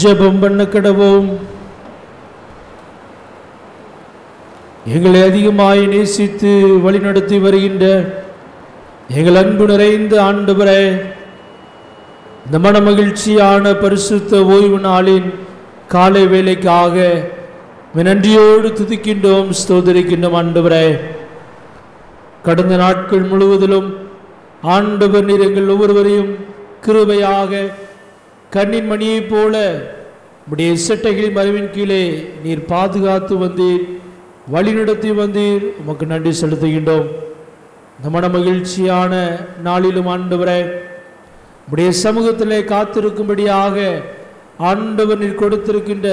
ஜபம் பண்ண கிடவோம். எங்களை அதிகமாய் நேசித்து வழிநடத்தி வருகின்ற எங்கள் அன்பு நிறைந்த ஆண்டவரே இந்த மன மகிழ்ச்சியான பரிசுத்த ஓய்வு நாளின் காலை வேலைக்காக நன்றியோடு துதிக்கின்றோம் ஸ்தோதரிக்கின்றோம் ஆண்டவரே. கடந்த நாட்கள் முழுவதிலும் ஆண்டவர் நீர் எங்கள் ஒவ்வொருவரையும் கிருபையாக கண்ணின் மணியைப் போல உடைய இசட்டைகளின் மறைவின் கீழே நீர் பாதுகாத்து வந்தீர் வழிநடத்தி வந்தீர். உமக்கு நன்றி செலுத்துகின்றோம். இந்த மன மகிழ்ச்சியான நாளிலும் ஆண்டவரே உடைய சமூகத்திலே காத்திருக்கும்படியாக ஆண்டவர் நீர் கொடுத்திருக்கின்ற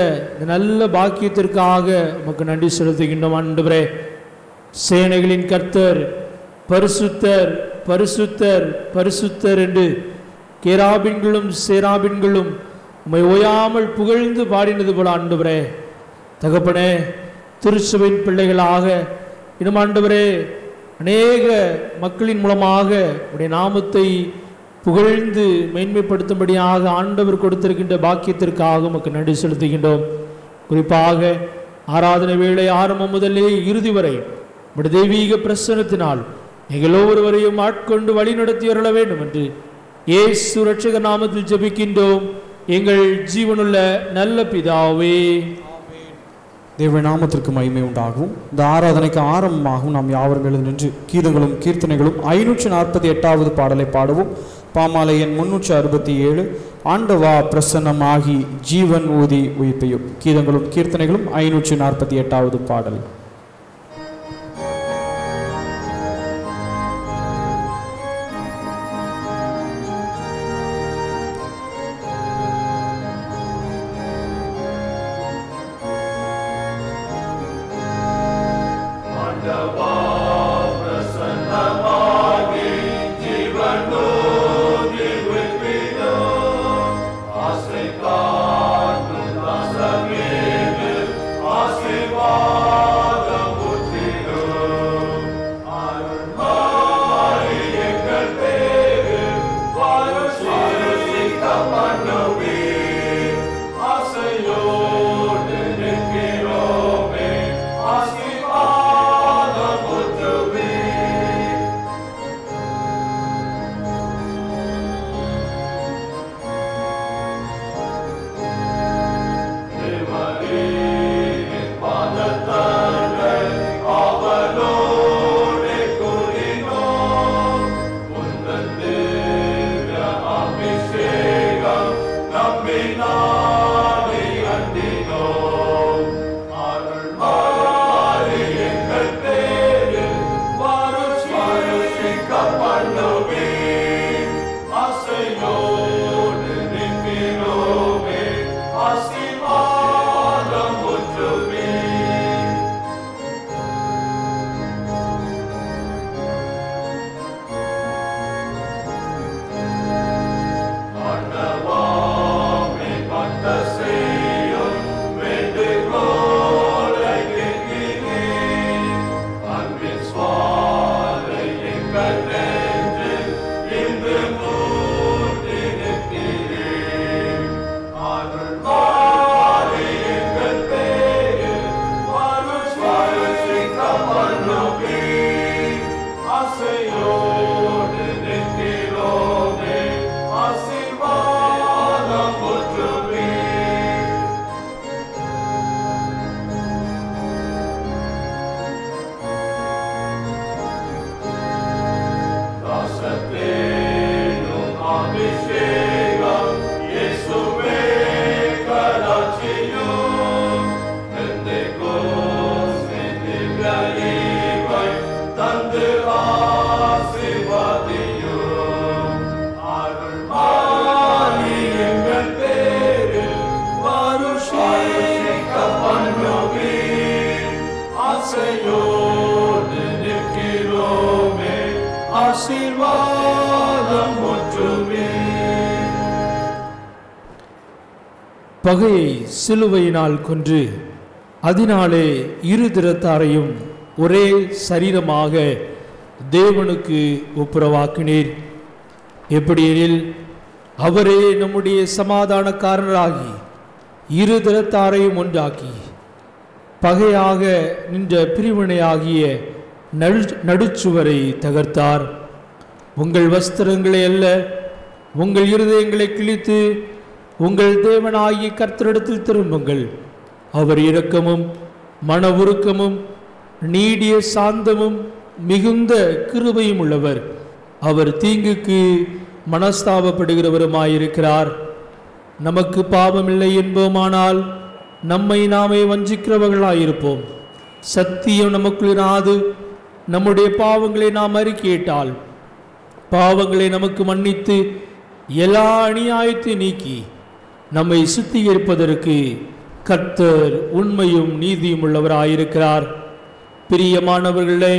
நல்ல பாக்கியத்திற்காக உமக்கு நன்றி செலுத்துகின்றோம் ஆண்டவரே. சேனைகளின் கர்த்தர் பரிசுத்தர் பரிசுத்தர் பரிசுத்தர் என்று கேராபின்களும் சேராபின்களும் உம்மை ஓயாமல் புகழ்ந்து பாடினது போல ஆண்டவரே தகப்பனே திருச்சுவின் பிள்ளைகளாக இன்னும் ஆண்டவரே அநேக மக்களின் மூலமாக உடைய நாமத்தை புகழ்ந்து மேன்மைப்படுத்தும்படியாக ஆண்டவர் கொடுத்திருக்கின்ற பாக்கியத்திற்காக உமக்கு நன்றி செலுத்துகின்றோம். குறிப்பாக ஆராதனை வேளை ஆரம்பம் முதலே இறுதி வரை நம்முடைய தெய்வீக பிரசனத்தினால் நீங்கள் ஒவ்வொருவரையும் ஆட்கொண்டு வழி நடத்தி வரல வேண்டும் என்று இயேசு ரட்சக நாமத்தில் ஜெபிக்கின்றோம். எங்கள் ஜீவனுள்ள நல்ல பிதாவே. தேவ நாமத்திற்கு மகிமை உண்டாகும். இந்த ஆராதனைக்கு ஆரம்பமாகவும் நாம் யாவரும் எழுந்து நின்று கீதங்களும் கீர்த்தனைகளும் ஐநூற்று நாற்பத்தி எட்டாவது பாடலை பாடுவோம். பாமாலை எண் அறுபத்தி ஏழு. ஆண்டவா பிரசன்னமாகி ஜீவன் ஊதி உயிர்ப்பையும் கீதங்களும் கீர்த்தனைகளும் ஐநூற்று நாற்பத்தி எட்டாவது பாடல். பகையை சிலுவையினால் கொன்று அதனாலே இரு திறத்தாரையும் ஒரே சரீரமாக தேவனுக்கு ஒப்புரவாக்கினீர். எப்படியெனில் அவரே நம்முடைய சமாதானக்காரராகி இரு திறத்தாரையும் ஒன்றாக்கி பகையாக நின்ற பிரிவினையாகிய நடு நடுச்சுவரை தகர்த்தார். உங்கள் வஸ்திரங்களை அல்ல உங்கள் இருதயங்களை கிழித்து உங்கள் தேவனாகிய கர்த்தரிடத்தில் திரும்புங்கள். அவர் இரக்கமும் மன உருக்கமும் நீடிய சாந்தமும் மிகுந்த கிருபையும் உள்ளவர். அவர் தீங்குக்கு மனஸ்தாபப்படுகிறவருமாயிருக்கிறார். நமக்கு பாவமில்லை என்போமானால் நம்மை நாமே வஞ்சிக்கிறவர்களாயிருப்போம். சத்தியம் நமக்குள் இராது. நம்முடைய பாவங்களை நாம் அறிக்கையிட்டால். பாவங்களை நமக்கு மன்னித்து எல்லா அநியாயத்தை நீக்கி நம்மை சுத்திகரிப்பதற்கு கர்த்தர் உண்மையும் நீதியும் உள்ளவராயிருக்கிறார். பிரியமானவர்களே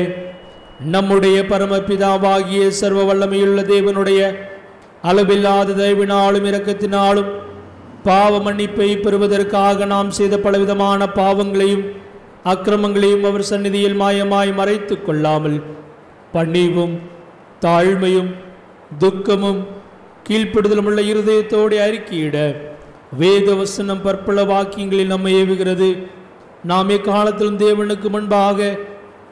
நம்முடைய பரமபிதாவாகிய சர்வ வல்லமையுள்ள தேவனுடைய அளவில்லாத தயவினாலும் இரக்கத்தினாலும் பாவ மன்னிப்பை பெறுவதற்காக நாம் செய்த பலவிதமான பாவங்களையும் அக்கிரமங்களையும் அவர் சந்நிதியில் மாயமாய் மறைத்து கொள்ளாமல் பணிவும் தாழ்மையும் துக்கமும் கீழ்ப்படுதலும் உள்ள இருதயத்தோடு அறிக்கையிட வேத வசனம் பற்பல வாக்கியங்களில் நம்மை ஏவுகிறது. நாம் எக்காலத்திலும் தேவனுக்கு முன்பாக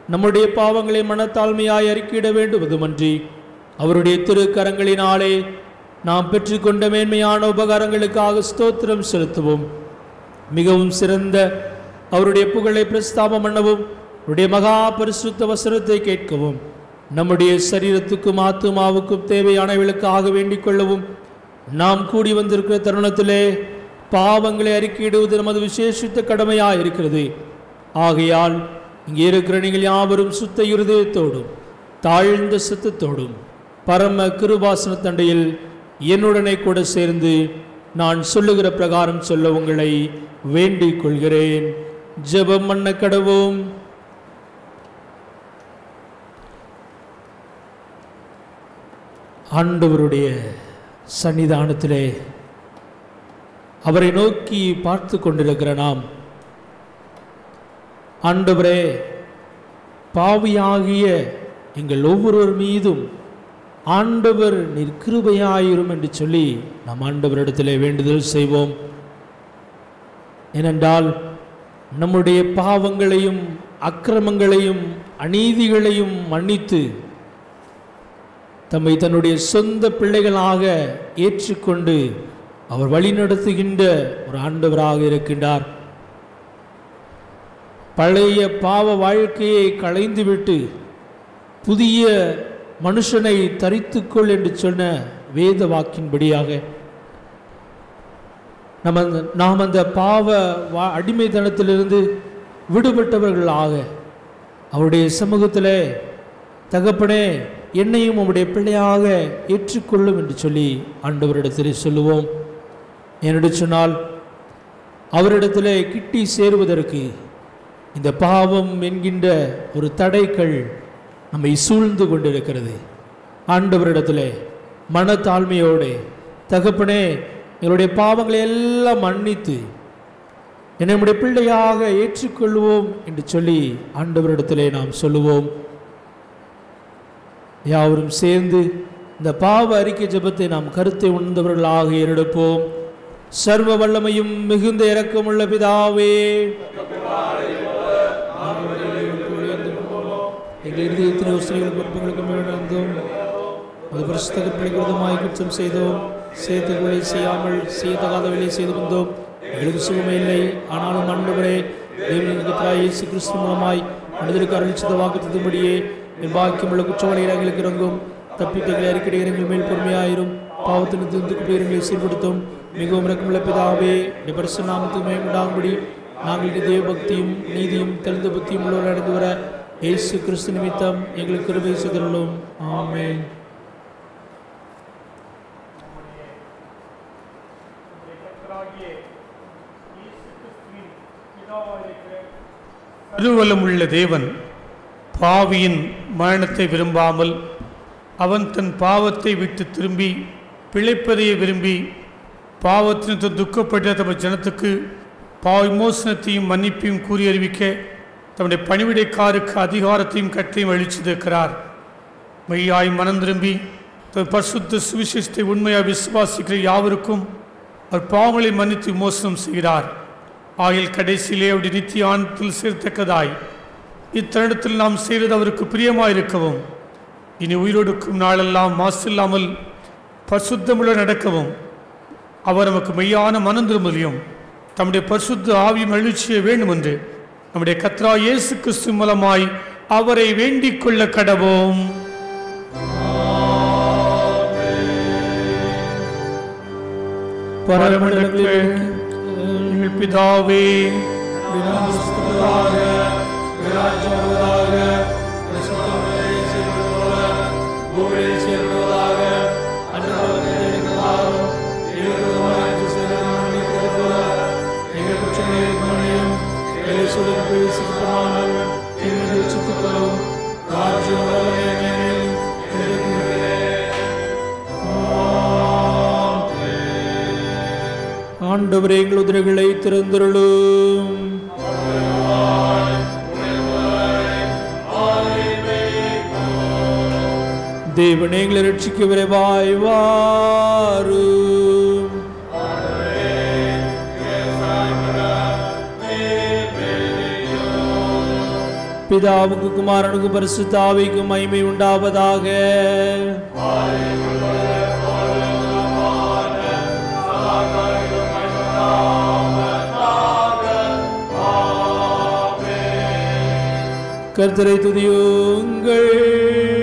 நம்முடைய பாவங்களை மனத்தாழ்மையாய் அறிக்கையிட வேண்டுவதுமன்றி அவருடைய திருக்கரங்களினாலே நாம் பெற்றுக்கொண்ட மேன்மையான உபகாரங்களுக்காக ஸ்தோத்திரம் செலுத்துவோம். மிகவும் சிறந்த அவருடைய புகழை பிரஸ்தாபம் பண்ணவும் அவருடைய மகா பரிசுத்த வசனத்தை கேட்கவும் நம்முடைய சரீரத்துக்கும் ஆத்துமாவுக்கும் தேவையானவர்களுக்காக வேண்டிக் கொள்ளவும் நாம் கூடி வந்திருக்கிற தருணத்திலே பாவங்களை அறிக்கையிடுவது நமது விசேஷித்த கடமையாக இருக்கிறது ஆகையால் இங்கே இருக்கிற நீங்கள் யாவரும் சுத்த இருதயத்தோடும் தாழ்ந்த சித்தத்தோடும் பரம கிருபாசன தண்டையில் என்னுடனே கூட சேர்ந்து நான் சொல்லுகிற பிரகாரம் சொல்ல உங்களை வேண்டிக் கொள்கிறேன். ஜெபம் மன்ன கடவோம் ஆண்டவருடைய சன்னிதானத்திலே அவரை நோக்கி பார்த்து கொண்டிருக்கிற நாம் ஆண்டவரே பாவியாகிய எங்கள் ஒவ்வொருவர் மீதும் ஆண்டவர் நிற்கிருபையாயிரும் என்று சொல்லி நாம் ஆண்டவரிடத்திலே வேண்டுதல் செய்வோம். ஏனென்றால் நம்முடைய பாவங்களையும் அக்கிரமங்களையும் அநீதிகளையும் மன்னித்து தம்மை தன்னுடைய சொந்த பிள்ளைகளாக ஏற்றுக்கொண்டு அவர் வழிநடத்துகின்ற ஒரு ஆண்டவராக இருக்கின்றார். பழைய பாவ வாழ்க்கையை களைந்துவிட்டு புதிய மனுஷனை தரித்துக்கொள் என்று சொன்ன வேத வாக்கின்படியாக நம்ம அந்த- நாம் அந்த பாவ வா அடிமைத்தனத்திலிருந்து விடுபட்டவர்களாக அவருடைய சமூகத்தில் தகப்பனே என்னையும் உம்முடைய பிள்ளையாக ஏற்றுக்கொள்ளும் என்று சொல்லி ஆண்டவரிடத்தில் சொல்லுவோம். என்னென்று சொன்னால் அவரிடத்தில் கிட்டி சேருவதற்கு இந்த பாவம் என்கின்ற ஒரு தடைகள் நம்மை சூழ்ந்து கொண்டிருக்கிறது. ஆண்டவரிடத்தில் மனத்தாழ்மையோடு தகப்பனே எங்களுடைய பாவங்களை எல்லாம் மன்னித்து என்னை நம்முடைய பிள்ளையாக ஏற்றுக்கொள்வோம் என்று சொல்லி ஆண்டவரிடத்திலே நாம் சொல்லுவோம். யாவரும் சேர்ந்து இந்த பாவ அறிக்கை ஜெபத்தை நாம் கருத்தை உணர்ந்தவர்களாக ஏறெடுப்போம். சர்வ வல்லமையும் மிகுந்த இரக்கமுள்ள பிதாவே. எங்கள் இருதயத்தின் யோசனைகள் பொறுப்புகளுக்கு மேலிருந்தோம் அது பரிசுத்தகப்படி விரோதமாய் குற்றம் செய்தோம். செய்தகளை செய்யாமல் செய்யத்தகாத வேலை செய்து வந்தோம் எங்களுக்கு சுகமே இல்லை. ஆனாலும் ஆண்டவரே தேவனுக்கு தாய் இயேசு கிறிஸ்து மூலமாய் மனிதருக்கு அருளிச்சித வாக்கு தந்தபடியே என் பாக்கியமுள்ள குற்றவாளிகள் எங்களுக்கு இறங்கும். தப்பித்தங்களை அறிக்கை எங்கள் மேல் பொறுமையாயிரும். பாவத்தின் துந்துக்கு பேருங்களை சீர்படுத்தும். மிகவும் இறக்கமுள்ள பிதாவே இந்த பரிசு நாமத்துக்கு மேம்படாகும்படி நாங்கள் இந்த தேவ பக்தியும் நீதியும் தெளிந்த புத்தியும் உள்ளவர் அடைந்து வர இயேசு கிறிஸ்து நிமித்தம் எங்களுக்கு கிருபை செய்தருளும் ஆமென். உள்ள தேவன் பாவியின் மரணத்தை விரும்பாமல் அவன் தன் பாவத்தை விட்டு திரும்பி பிழைப்பதையே விரும்பி பாவத்தினத்தை துக்கப்பட்ட தமது ஜனத்துக்கு பாவ விமோசனத்தையும் மன்னிப்பையும் கூறி அறிவிக்க தம்முடைய பணிவிடைக்காருக்கு அதிகாரத்தையும் கட்டையும் அழிச்சிருக்கிறார் மெய்யாய் மனம் திரும்பி தன் பரிசுத்த சுவிசேஷத்தை உண்மையாக விசுவாசிக்கிற யாவருக்கும் அவர் பாவங்களை மன்னித்து மோசனம் செய்கிறார். ஆகில் கடைசியிலே அவருடைய நித்திய ஆனத்தில் சேர்த்தக்கதாய் இத்தருணத்தில் நாம் செய்கிறது அவருக்கு பிரியமாயிருக்கவும். இனி உயிரோடுக்கும் நாளெல்லாம் மாசில்லாமல் பரிசுத்தமுள்ள நடக்கவும். அவர் நமக்கு மெய்யான மனந்திருமதியும் தம்முடைய பரிசுத்த ஆவியும் எழுச்சிய வேண்டும் என்று நம்முடைய கத்ரா இயேசு கிறிஸ்து மூலமாய் அவரை வேண்டிக் கொள்ள கடவோம் எங்கள் பிதாவே. விநாயகஸ்துதாக, விராஜ்யமாவதாக, பிரசுத்தமுள்ளே சேர்வதாக, சேர்வதாக, அன்னதானத்தை எடுக்கிறதாகவும், இருக்கிறதுமாக போல, எங்கள் குற்றங்களை ராஜ்யம் ஆண்டவரே எங்கள் உதிரைகளை திறந்திருளும். தேவனே எங்களை ரட்சிக்க விரைவாய் வாரும் பிதாவுக்கு குமாரனுக்கு பரிசுத்தாவிக்கும் மகிமை உண்டாவதாக. கர்த்தரை துதியுங்கள்.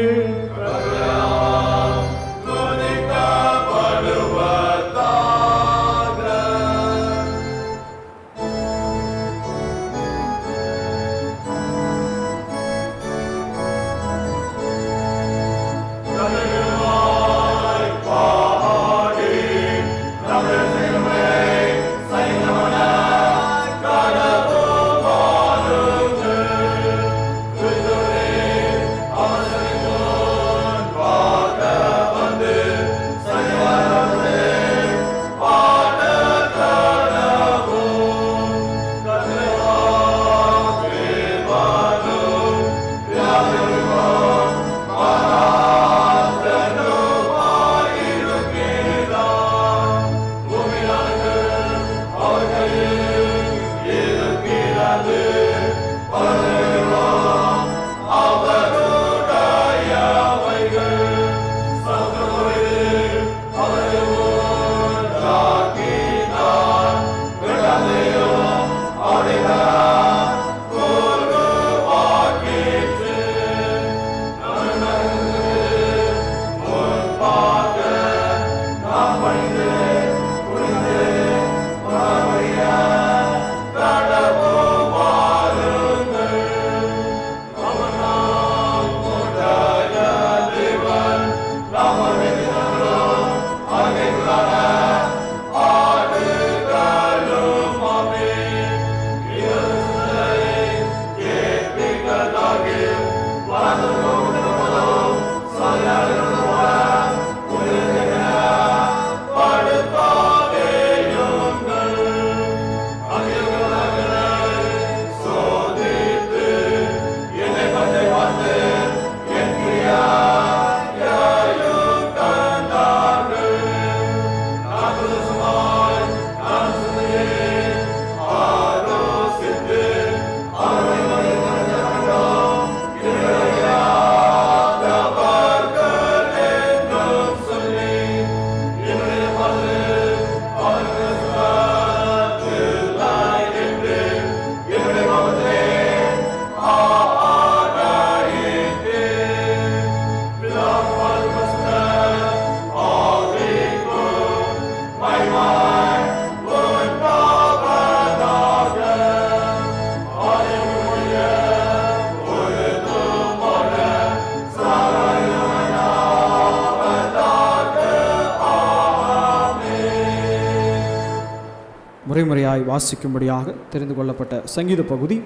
முறைமுறையாய் வாசிக்கும்படியாக தெரிந்து கொள்ளப்பட்ட சங்கீத பகுதி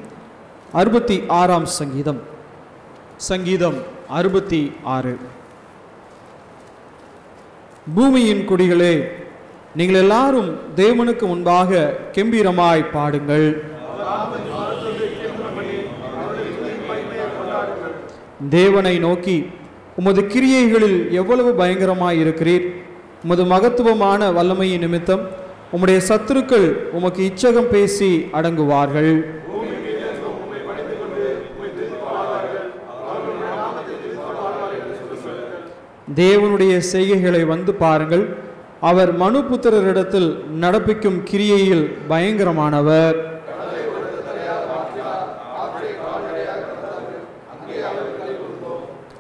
அறுபத்தி ஆறாம் சங்கீதம். சங்கீதம் அறுபத்தி ஆறு பூமியின் குடிகளே நீங்கள் எல்லாரும் தேவனுக்கு முன்பாக கெம்பீரமாய் பாடுங்கள். தேவனை நோக்கி உமது கிரியைகளில் எவ்வளவு பயங்கரமாய் இருக்கிறீர். உமது மகத்துவமான வல்லமையின் நிமித்தம் உம்முடைய சத்துருக்கள் உமக்கு இச்சகம் பேசி அடங்குவார்கள். தேவனுடைய செய்கைகளை வந்து பாருங்கள். அவர் மனுபுத்திரரிடத்தில் நடப்பிக்கும் கிரியையில் பயங்கரமானவர்.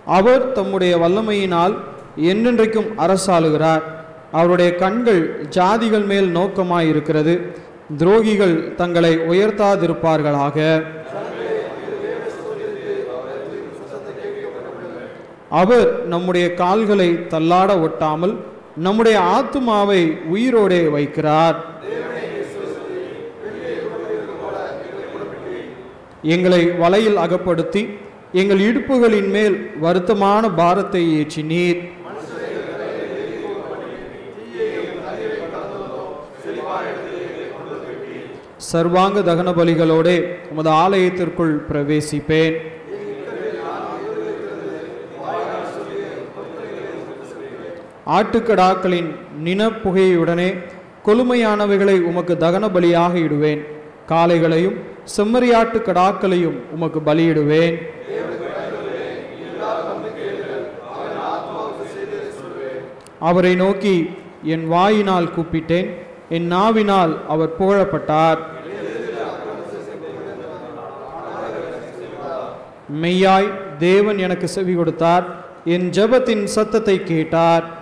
அவர் தம்முடைய வல்லமையினால் என்றென்றைக்கும் அரசாளுகிறார். அவருடைய கண்கள் ஜாதிகள் மேல் நோக்கமாயிருக்கிறது. துரோகிகள் தங்களை உயர்த்தாதிருப்பார்களாக. அவர் நம்முடைய கால்களை தள்ளாட ஒட்டாமல் நம்முடைய ஆத்துமாவை உயிரோடே வைக்கிறார். எங்களை வலையில் அகப்படுத்தி எங்கள் இடுப்புகளின் மேல் வருத்தமான பாரத்தை ஏற்றினீர். சர்வாங்க தகன பலிகளோடு உமது ஆலயத்திற்குள் பிரவேசிப்பேன். ஆட்டுக்கடாக்களின் நினப்புகையுடனே கொழுமையானவைகளை உமக்கு தகன பலியாக இடுவேன். காளைகளையும் செம்மறியாட்டு கடாக்களையும் உமக்கு பலியிடுவேன். அவரை நோக்கி என் வாயினால் கூப்பிட்டேன். என் நாவினால் அவர் புகழப்பட்டார். மெய்யாய் தேவன் எனக்கு செவி கொடுத்தார். என் ஜெபத்தின் சத்தத்தை கேட்டார்.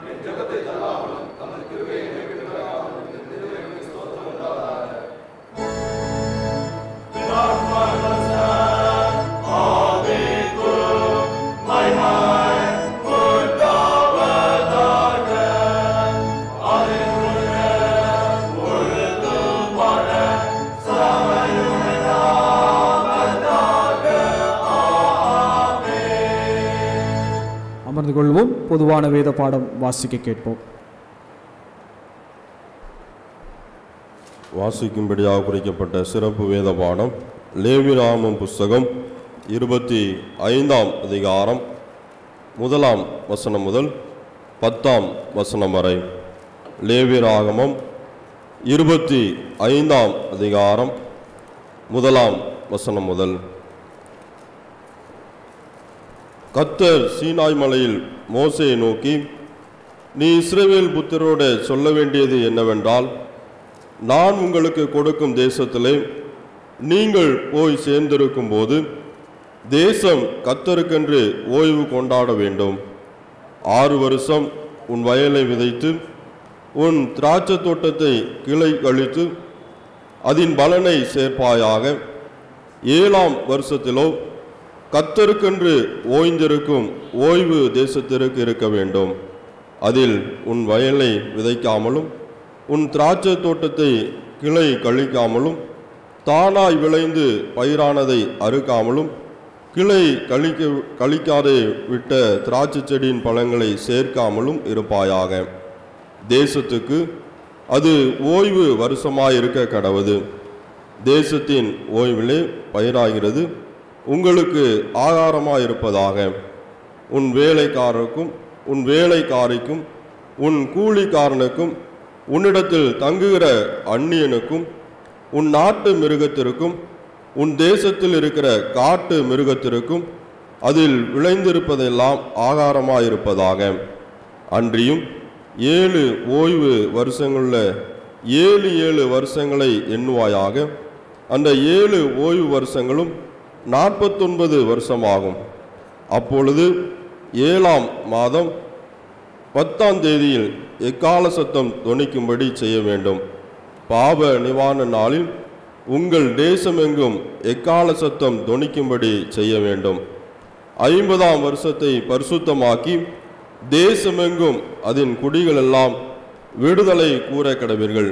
பொதுவான வேத பாடம் வாசிக்க கேட்போம். வாசிக்கும்படியாக குறிக்கப்பட்ட சிறப்பு வேத பாடம் லேவிராமம் புஸ்தகம் இருபத்தி ஐந்தாம் அதிகாரம் முதலாம் வசனம் முதல் பத்தாம் வசனம் வரை. லேவிராகமம் இருபத்தி ஐந்தாம் அதிகாரம் முதலாம் வசனம் முதல். கத்தர் சீனாய் மலையில் மோசையை நோக்கி நீ இஸ்ரேவேல் புத்தரோடு சொல்ல வேண்டியது என்னவென்றால் நான் உங்களுக்கு கொடுக்கும் தேசத்திலே நீங்கள் போய் சேர்ந்திருக்கும் போது தேசம் கத்தருக்கென்று ஓய்வு கொண்டாட வேண்டும். ஆறு வருஷம் உன் வயலை விதைத்து உன் திராட்சை தோட்டத்தை கிளை கழித்து அதன் பலனை சேர்ப்பாயாக. ஏழாம் வருஷத்திலோ கத்தருக்கென்று ஓய்ந்திருக்கும் ஓய்வு தேசத்திற்கு இருக்க வேண்டும். அதில் உன் வயலை விதைக்காமலும் உன் திராட்சை தோட்டத்தை கிளை கழிக்காமலும் தானாய் விளைந்து பயிரானதை அறுக்காமலும் கிளை கழிக்க கழிக்காதே விட்ட திராட்சை செடியின் பழங்களை சேர்க்காமலும் இருப்பாயாக. தேசத்துக்கு அது ஓய்வு வருஷமாயிருக்க கடவுது. தேசத்தின் ஓய்விலே பயிராகிறது. உங்களுக்கு ஆகாரமாக இருப்பதாக உன் வேலைக்காரருக்கும் உன் வேலைக்காரிக்கும் உன் கூலிக்காரனுக்கும் உன்னிடத்தில் தங்குகிற அந்நியனுக்கும் உன் நாட்டு மிருகத்திற்கும் உன் தேசத்தில் இருக்கிற காட்டு மிருகத்திற்கும் அதில் விளைந்திருப்பதெல்லாம் ஆகாரமாயிருப்பதாக அன்றியும் ஏழு ஓய்வு வருஷங்களுள்ள ஏழு ஏழு வருஷங்களை எண்ணுவாயாக. அந்த ஏழு ஓய்வு வருஷங்களும் நாற்பத்தொன்பது வருஷமாகும். அப்பொழுது ஏழாம் மாதம் பத்தாம் தேதியில் எக்கால சத்தம் துணிக்கும்படி செய்ய வேண்டும். பாவ நிவாரண நாளில் உங்கள் தேசமெங்கும் எக்கால சத்தம் துணிக்கும்படி செய்ய வேண்டும். ஐம்பதாம் வருஷத்தை பரிசுத்தமாக்கி தேசமெங்கும் அதன் குடிகளெல்லாம் விடுதலை கூற கடவீர்கள்.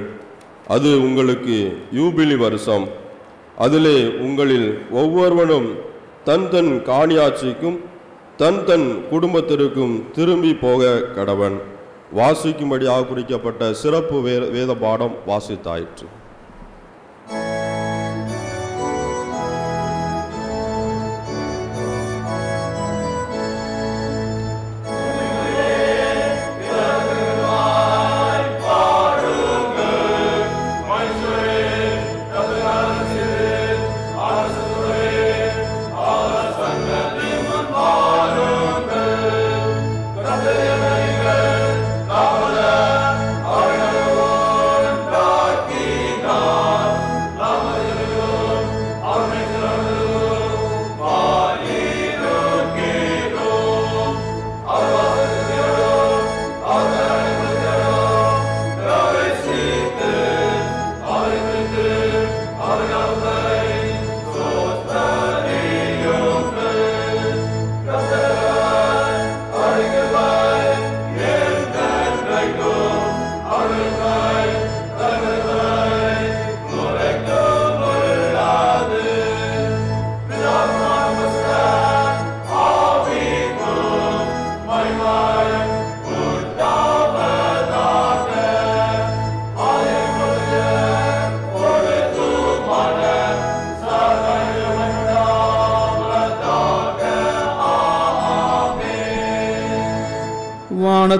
அது உங்களுக்கு யூபிலி வருஷம். அதிலே உங்களில் ஒவ்வொருவனும் தன் தன் காணியாட்சிக்கும் தன் தன் குடும்பத்திற்கும் திரும்பி போக கடவன். வாசிக்கும்படியாக குறிக்கப்பட்ட சிறப்பு வே வேத பாடம் வாசித்தாயிற்று.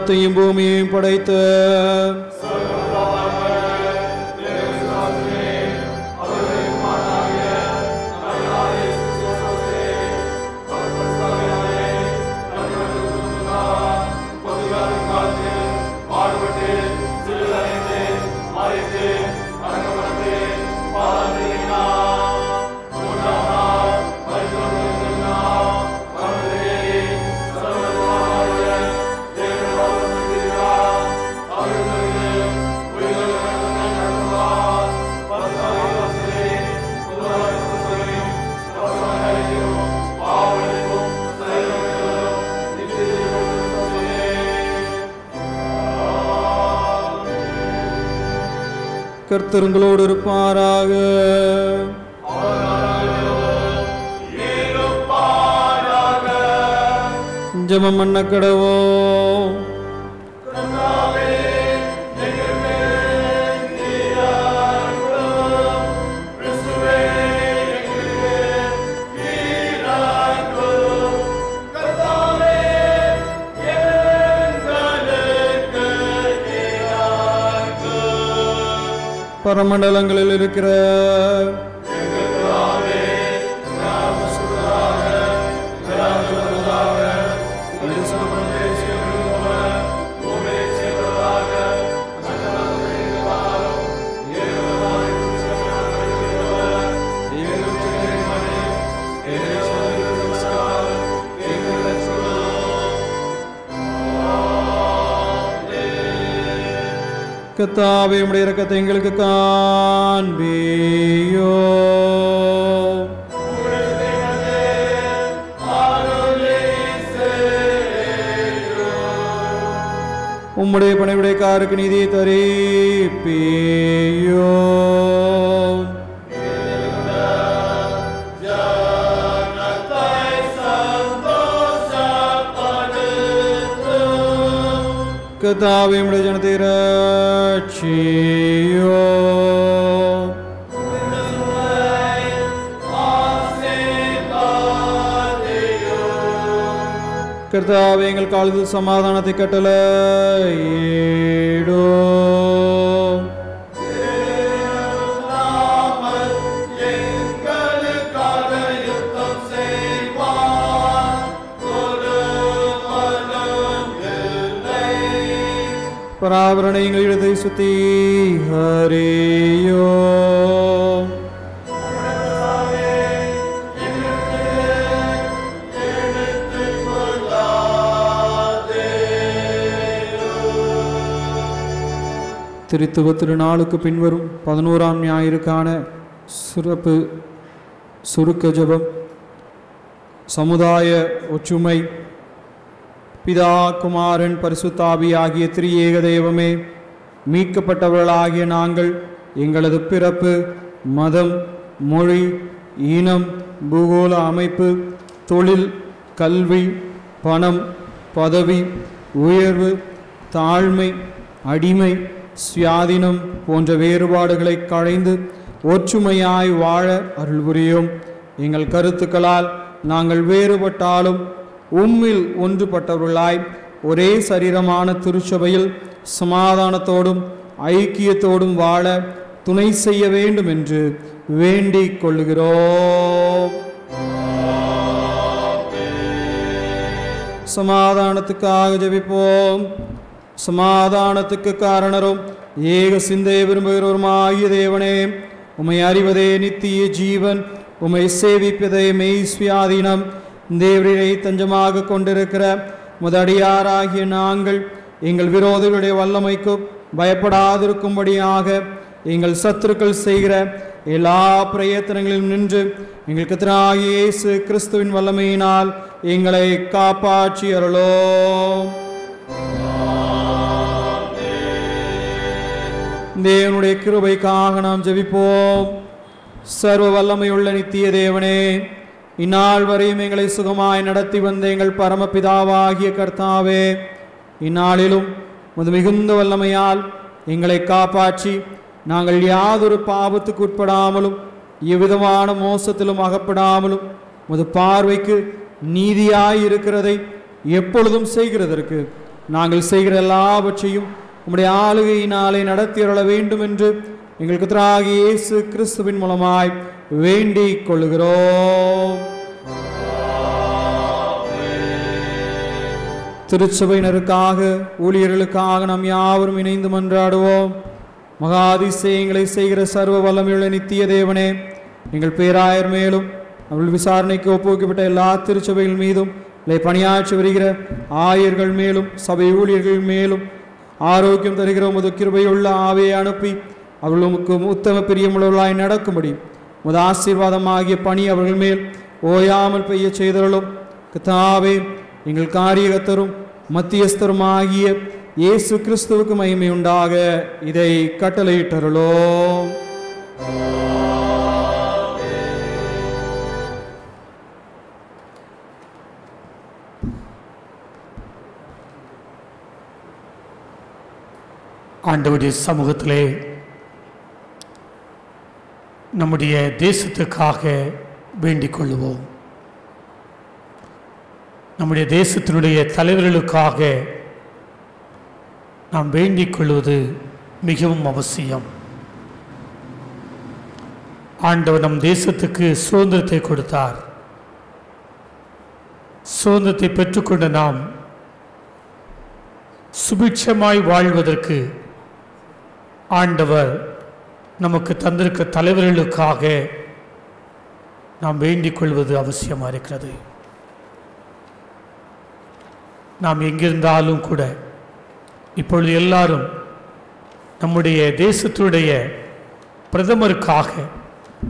வானத்தையும் பூமியையும் படைத்த கர்த்தருங்களோடு இருப்பாராக. ஜெபம் பண்ண கடவோ பரமண்டலங்களில் இருக்கிற கத்தாவே உடைய இறக்கத்தை எங்களுக்கு காண்பியோ. உம்முடைய பணிவிடைக்காருக்கு நிதி தரிப்பியோ. கத்தாவே உடைய ஜனத்தை ரட்சியோ கர்த்தாவே எங்கள் காலத்தில் சமாதானத்தை கட்டள ஈடோ பராபரணை எங்கள் இடத்தை சுத்தி ஹரியோ திருத்துவ திருநாளுக்கு பின்வரும் பதினோராம் ஞாயிறுக்கான சிறப்பு சுருக்க ஜபம் சமுதாய ஒற்றுமை பிதா குமாரன் பரிசுத்தாபி ஆகிய திரியேக தெய்வமே மீட்கப்பட்டவர்களாகிய நாங்கள் எங்களது பிறப்பு மதம் மொழி இனம் பூகோள அமைப்பு தொழில் கல்வி பணம் பதவி உயர்வு தாழ்மை அடிமை சுயாதீனம் போன்ற வேறுபாடுகளை களைந்து ஒற்றுமையாய் வாழ அருள் புரியும் எங்கள் கருத்துக்களால் நாங்கள் வேறுபட்டாலும் உம்மில் ஒன்றுபட்டவர்களாய் ஒரே சரீரமான திருச்சபையில் சமாதானத்தோடும் ஐக்கியத்தோடும் வாழ துணை செய்ய வேண்டும் என்று வேண்டிக் கொள்கிறோம் சமாதானத்துக்காக ஜபிப்போம். சமாதானத்துக்கு காரணரும் ஏக சிந்தையை விரும்புகிறவருமாகிய தேவனே உமை அறிவதே நித்திய ஜீவன் உமை சேவிப்பதே மெய் சுயாதீனம் தேவரை தஞ்சமாக கொண்டிருக்கிற முதடியாராகிய நாங்கள் எங்கள் விரோதிகளுடைய வல்லமைக்கு பயப்படாதிருக்கும்படியாக எங்கள் சத்துருக்கள் செய்கிற எல்லா பிரயத்தனங்களிலும் நின்று எங்கள் கத்தராகிய இயேசு கிறிஸ்துவின் வல்லமையினால் எங்களை காப்பாற்றி அருளோம். தேவனுடைய கிருபைக்காக நாம் ஜெபிப்போம். சர்வ வல்லமையுள்ள நித்திய தேவனே இந்நாள் வரையும் எங்களை சுகமாய் நடத்தி வந்த எங்கள் பரமபிதாவாகிய கர்த்தாவே இந்நாளிலும் முது மிகுந்த வல்லமையால் எங்களை காப்பாற்றி நாங்கள் யாதொரு பாவத்துக்கு உட்படாமலும் எவ்விதமான மோசத்திலும் அகப்படாமலும் முது பார்வைக்கு நீதியாய் இருக்கிறதை எப்பொழுதும் செய்கிறதற்கு நாங்கள் செய்கிற எல்லாவற்றையும் உம்முடைய ஆளுகையினாலே நடத்தி வேண்டும் என்று எங்கள் கத்தராகிய இயேசு கிறிஸ்துவின் மூலமாய் வேண்டிக் கொள்கிறோம் திருச்சபையினருக்காக ஊழியர்களுக்காக நாம் யாவரும் இணைந்து மன்றாடுவோம். மகாதிசயங்களை செய்கிற சர்வ வல்லமையுள்ள நித்திய தேவனே எங்கள் பேராயர் மேலும் அவள் விசாரணைக்கு ஒப்புவிக்கப்பட்ட எல்லா திருச்சபைகள் மீதும் இல்லை பணியாற்றி வருகிற ஆயர்கள் மேலும் சபை ஊழியர்கள் மேலும் ஆரோக்கியம் தருகிற உமது கிருபையுள்ள ஆவையை அனுப்பி அவள் உமக்கு உத்தம பிரியமுள்ளவர்களாய் நடக்கும்படி உமது ஆசீர்வாதமாகிய பணி அவர்கள் மேல் ஓயாமல் பெய்ய செய்தருளும். கத்தாவே எங்கள் காரியகத்தரும் மத்தியஸ்தரும் ஆகிய இயேசு கிறிஸ்துவுக்கு மகிமை உண்டாக இதை கட்டளையிட்டருளோம். ஆண்டவருடைய சமூகத்திலே நம்முடைய தேசத்துக்காக வேண்டிக் கொள்வோம் நம்முடைய தேசத்தினுடைய தலைவர்களுக்காக நாம் வேண்டிக் கொள்வது மிகவும் அவசியம். ஆண்டவர் நம் தேசத்துக்கு சுதந்திரத்தை கொடுத்தார். சுதந்திரத்தை பெற்றுக்கொண்ட நாம் சுபிட்சமாய் வாழ்வதற்கு ஆண்டவர் நமக்கு தந்திருக்க தலைவர்களுக்காக நாம் வேண்டிக் கொள்வது அவசியமாக இருக்கிறது? நாம் எங்கிருந்தாலும் கூட இப்பொழுது எல்லாரும் நம்முடைய தேசத்துடைய பிரதமருக்காக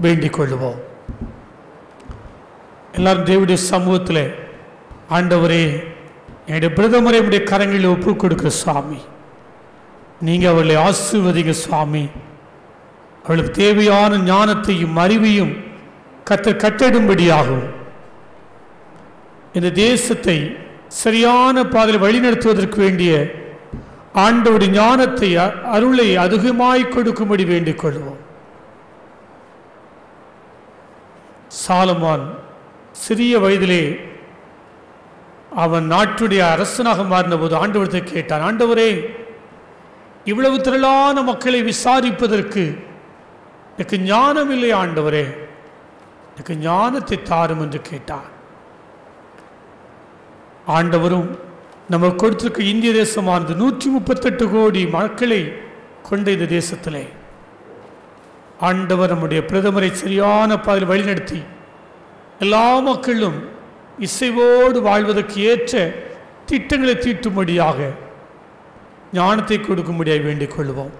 வேண்டிக் கொள்வோம். எல்லாரும் தேவடைய சமூகத்தில் ஆண்டவரே என்னுடைய பிரதமரை என்னுடைய கரங்களில் ஒப்புக் கொடுக்கிற சுவாமி. நீங்கள் அவர்களை ஆசீர்வதிங்க சுவாமி. அவளுக்கு தேவையான ஞானத்தையும் அறிவையும் கத்த கட்டிடும்படியாகும் இந்த தேசத்தை சரியான பாதையில் வழிநடத்துவதற்கு வேண்டிய ஆண்டவருடைய ஞானத்தை அருளை அதிகமாய் கொடுக்கும்படி வேண்டிக் கொள்வோம் சாலமான் சிறிய வயதிலே அவன் நாட்டுடைய அரசனாக மாறினபோது ஆண்டவரத்தை கேட்டான் ஆண்டவரே இவ்வளவு திரளான மக்களை விசாரிப்பதற்கு எனக்கு ஞானம் இல்லை ஆண்டவரே. எனக்கு ஞானத்தை தாரும் என்று கேட்டார். ஆண்டவரும் நமக்கு கொடுத்திருக்க இந்திய தேசமானது நூற்றி முப்பத்தெட்டு கோடி மக்களை கொண்ட இந்த தேசத்திலே. ஆண்டவர் நம்முடைய பிரதமரை சரியான பாதையில் வழிநடத்தி எல்லா மக்களும் இசைவோடு வாழ்வதற்கு ஏற்ற திட்டங்களை தீட்டும்படியாக ஞானத்தை கொடுக்கும்படியாக வேண்டிக் கொள்வோம்.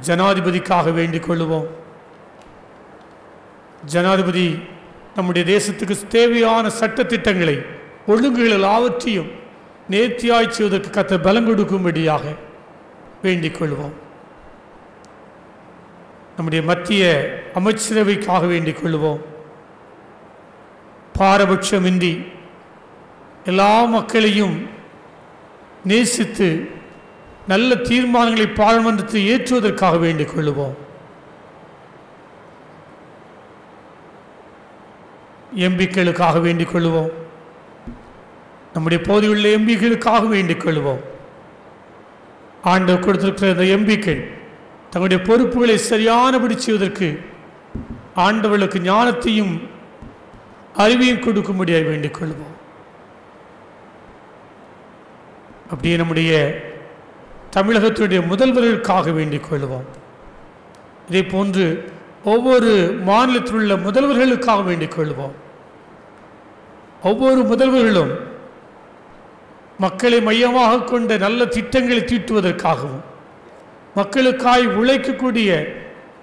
ஜனாதிபதிக்காக வேண்டிக் கொள்ளுவோம். ஜனாதிபதி நம்முடைய தேசத்துக்கு தேவையான சட்ட திட்டங்களை ஆவற்றையும் நேர்த்தியாய் செய்வதற்கு கத்த பலம் கொடுக்கும்படியாக வேண்டிக் கொள்வோம். நம்முடைய மத்திய அமைச்சரவைக்காக வேண்டிக் கொள்வோம். பாரபட்சமின்றி எல்லா மக்களையும் நேசித்து நல்ல தீர்மானங்களை பாராளுமன்றத்தில் ஏற்றுவதற்காக வேண்டிக் கொள்ளுவோம். எம்பிக்களுக்காக வேண்டிக் கொள்ளுவோம். நம்முடைய பகுதியுள்ள எம்பிக்களுக்காக வேண்டிக் கொள்வோம் ஆண்டவர் கொடுத்திருக்கிற இந்த எம்பிக்கள் தங்களுடைய பொறுப்புகளை சரியானபடி செய்வதற்கு ஆண்டவர்களுக்கு ஞானத்தையும் அறிவையும் கொடுக்கும்படியாக வேண்டிக் கொள்வோம் அப்படியே நம்முடைய தமிழகத்தினுடைய முதல்வர்களுக்காக வேண்டிக் கொள்வோம். இதே போன்று ஒவ்வொரு மாநிலத்தில் உள்ள முதல்வர்களுக்காக வேண்டிக் கொள்வோம். ஒவ்வொரு முதல்வர்களும் மக்களை மையமாக கொண்ட நல்ல திட்டங்களை தீட்டுவதற்காகவும் மக்களுக்காய் உழைக்கக்கூடிய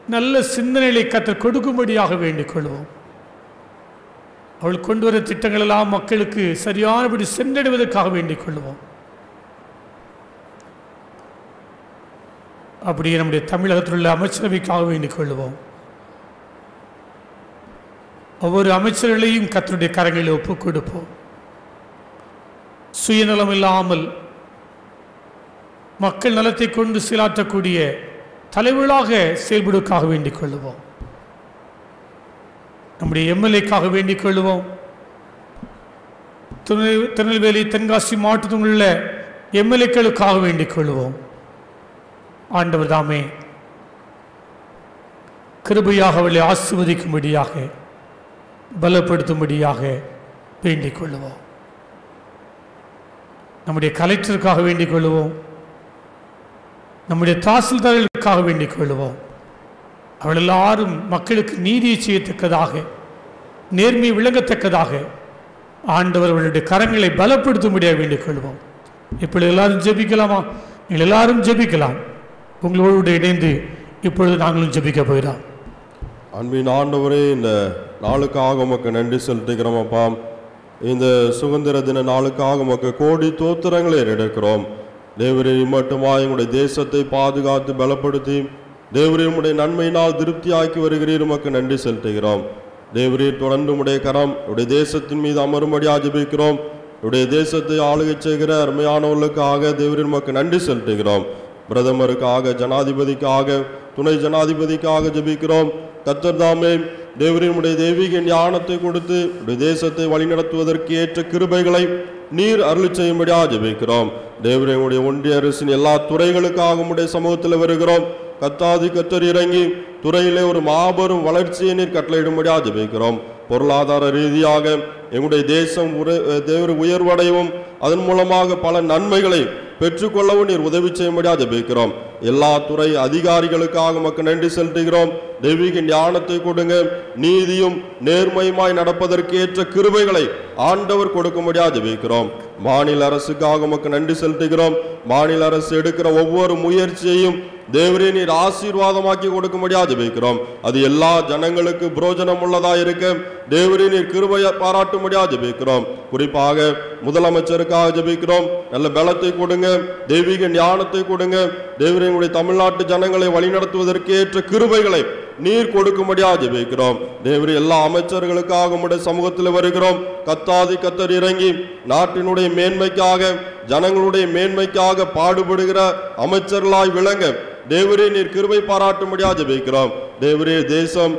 நல்ல சிந்தனைகளை கற்று கொடுக்கும்படியாக வேண்டிக் கொள்வோம். அவள் கொண்டு வர திட்டங்கள் எல்லாம் மக்களுக்கு சரியானபடி சென்றடைவதற்காக வேண்டிக் கொள்வோம். அப்படியே நம்முடைய தமிழகத்தில் உள்ள அமைச்சரவைக்காக வேண்டிக் கொள்வோம் ஒவ்வொரு அமைச்சர்களையும் கத்தருடைய கரங்களில் ஒப்புக் கொடுப்போம். சுயநலம் இல்லாமல் மக்கள் நலத்தை கொண்டு செயலாற்றக்கூடிய தலைவர்களாக செயல்படுவதற்காக வேண்டிக் கொள்வோம் நம்முடைய எம்எல்ஏக்காக வேண்டிக் கொள்வோம் திருநெல்வேலி தென்காசி மாவட்டத்தில் உள்ள எம்எல்ஏக்களுக்காக வேண்டிக் கொள்வோம் ஆண்டவர் தாமே கிருபையாக அவளை ஆசிர்வதிக்கும்படியாக பலப்படுத்தும்படியாக வேண்டிக் கொள்வோம் நம்முடைய கலெக்டருக்காக வேண்டிக் கொள்ளுவோம். நம்முடைய தாசில்தார்களுக்காக வேண்டிக் கொள்ளுவோம். அவள் எல்லாரும் மக்களுக்கு நீதியை செய்யத்தக்கதாக நேர்மை விளங்கத்தக்கதாக ஆண்டவர் அவளுடைய கரங்களை பலப்படுத்தும்படியாக வேண்டிக் கொள்வோம் இப்படி எல்லாரும் ஜெபிக்கலாமா? நீங்கள் எல்லாரும் ஜெபிக்கலாம். உங்களோடு இணைந்து இப்பொழுது நாங்களும் ஜெபிக்க போகிறோம். அன்பின் ஆண்டவரே இந்த நாளுக்காக உமக்கு நன்றி செலுத்துகிறோம் அப்பா. இந்த சுதந்திர தின நாளுக்காக உமக்கு கோடி தோத்திரங்களை எடுக்கிறோம் தேவரே மட்டுமா எங்களுடைய தேசத்தை பாதுகாத்து பலப்படுத்தி தேவரே உடைய நன்மையினால் திருப்தியாக்கி வருகிறீர் உமக்கு நன்றி செலுத்துகிறோம். தேவரீர் தொடர்ந்து உடைய கரம் உடைய தேசத்தின் மீது அமரும்படியாக ஜெபிக்கிறோம். உடைய தேசத்தை ஆளுகை செய்கிற அருமையானவர்களுக்காக தேவரின் உமக்கு நன்றி செலுத்துகிறோம். பிரதமருக்காக ஜனாதிபதிக்காக துணை ஜனாதிபதிக்காக ஜெபிக்கிறோம். கத்தர் தாமே தேவரினுடைய தெய்வீக ஞானத்தை கொடுத்து உடைய தேசத்தை வழிநடத்துவதற்கு ஏற்ற கிருபைகளை நீர் அருளி செய்யும்படியாக ஜெபிக்கிறோம். தேவரையுடைய ஒன்றிய அரசின் எல்லா துறைகளுக்காக உடைய சமூகத்தில் வருகிறோம். கத்தாதி கத்தர் இறங்கி துறையிலே ஒரு மாபெரும் வளர்ச்சியை நீர் கட்டளையிடும்படியாக ஜபிக்கிறோம். பொருளாதார ரீதியாக எங்களுடைய தேசம் உரை தேவர் உயர்வடையவும் அதன் மூலமாக பல நன்மைகளை பெற்றுக்கொள்ளவும் நீர் உதவி செய்யும்படியாக ஜபிக்கிறோம். எல்லா துறை அதிகாரிகளுக்காக மக்கள் நன்றி செலுத்துகிறோம். தெய்வீக ஞானத்தை கொடுங்க. நீதியும் நேர்மையுமாய் நடப்பதற்கு ஏற்ற கிருபைகளை ஆண்டவர் கொடுக்கும்படியாக ஜபிக்கிறோம். மாநில அரசுக்காக மக்கள் நன்றி செலுத்துகிறோம். மாநில அரசு எடுக்கிற ஒவ்வொரு முயற்சியையும் தேவரே நீர் ஆசீர்வாதமாக்கி கொடுக்கும்படியா ஜெபிக்கிறோம். அது எல்லா ஜனங்களுக்கு புரோஜனம் உள்ளதா இருக்க தேவரே நீர் கிருபையை பாராட்டும்படியா ஜெபிக்கிறோம். குறிப்பாக முதலமைச்சருக்காக ஜெபிக்கிறோம். நல்ல பலத்தை கொடுங்க தெய்வீக ஞானத்தை கொடுங்க. தேவரே தமிழ்நாட்டு ஜனங்களை வழிநடத்துவதற்கு ஏற்ற கிருபைகளை நீர் கொடுக்கும்படியாக ஜெபிக்கிறோம். தேவரே எல்லா அமைச்சர்களுக்காக உடைய சமூகத்தில் வருகிறோம். கத்தாதி கத்தர் இறங்கி நாட்டினுடைய மேன்மைக்காக ஜனங்களுடைய மேன்மைக்காக பாடுபடுகிற அமைச்சர்களாய் விளங்க தேவரே நீர் கிருபை பாராட்டும்படியாக ஜெபிக்கிறோம். தேவரே தேசம்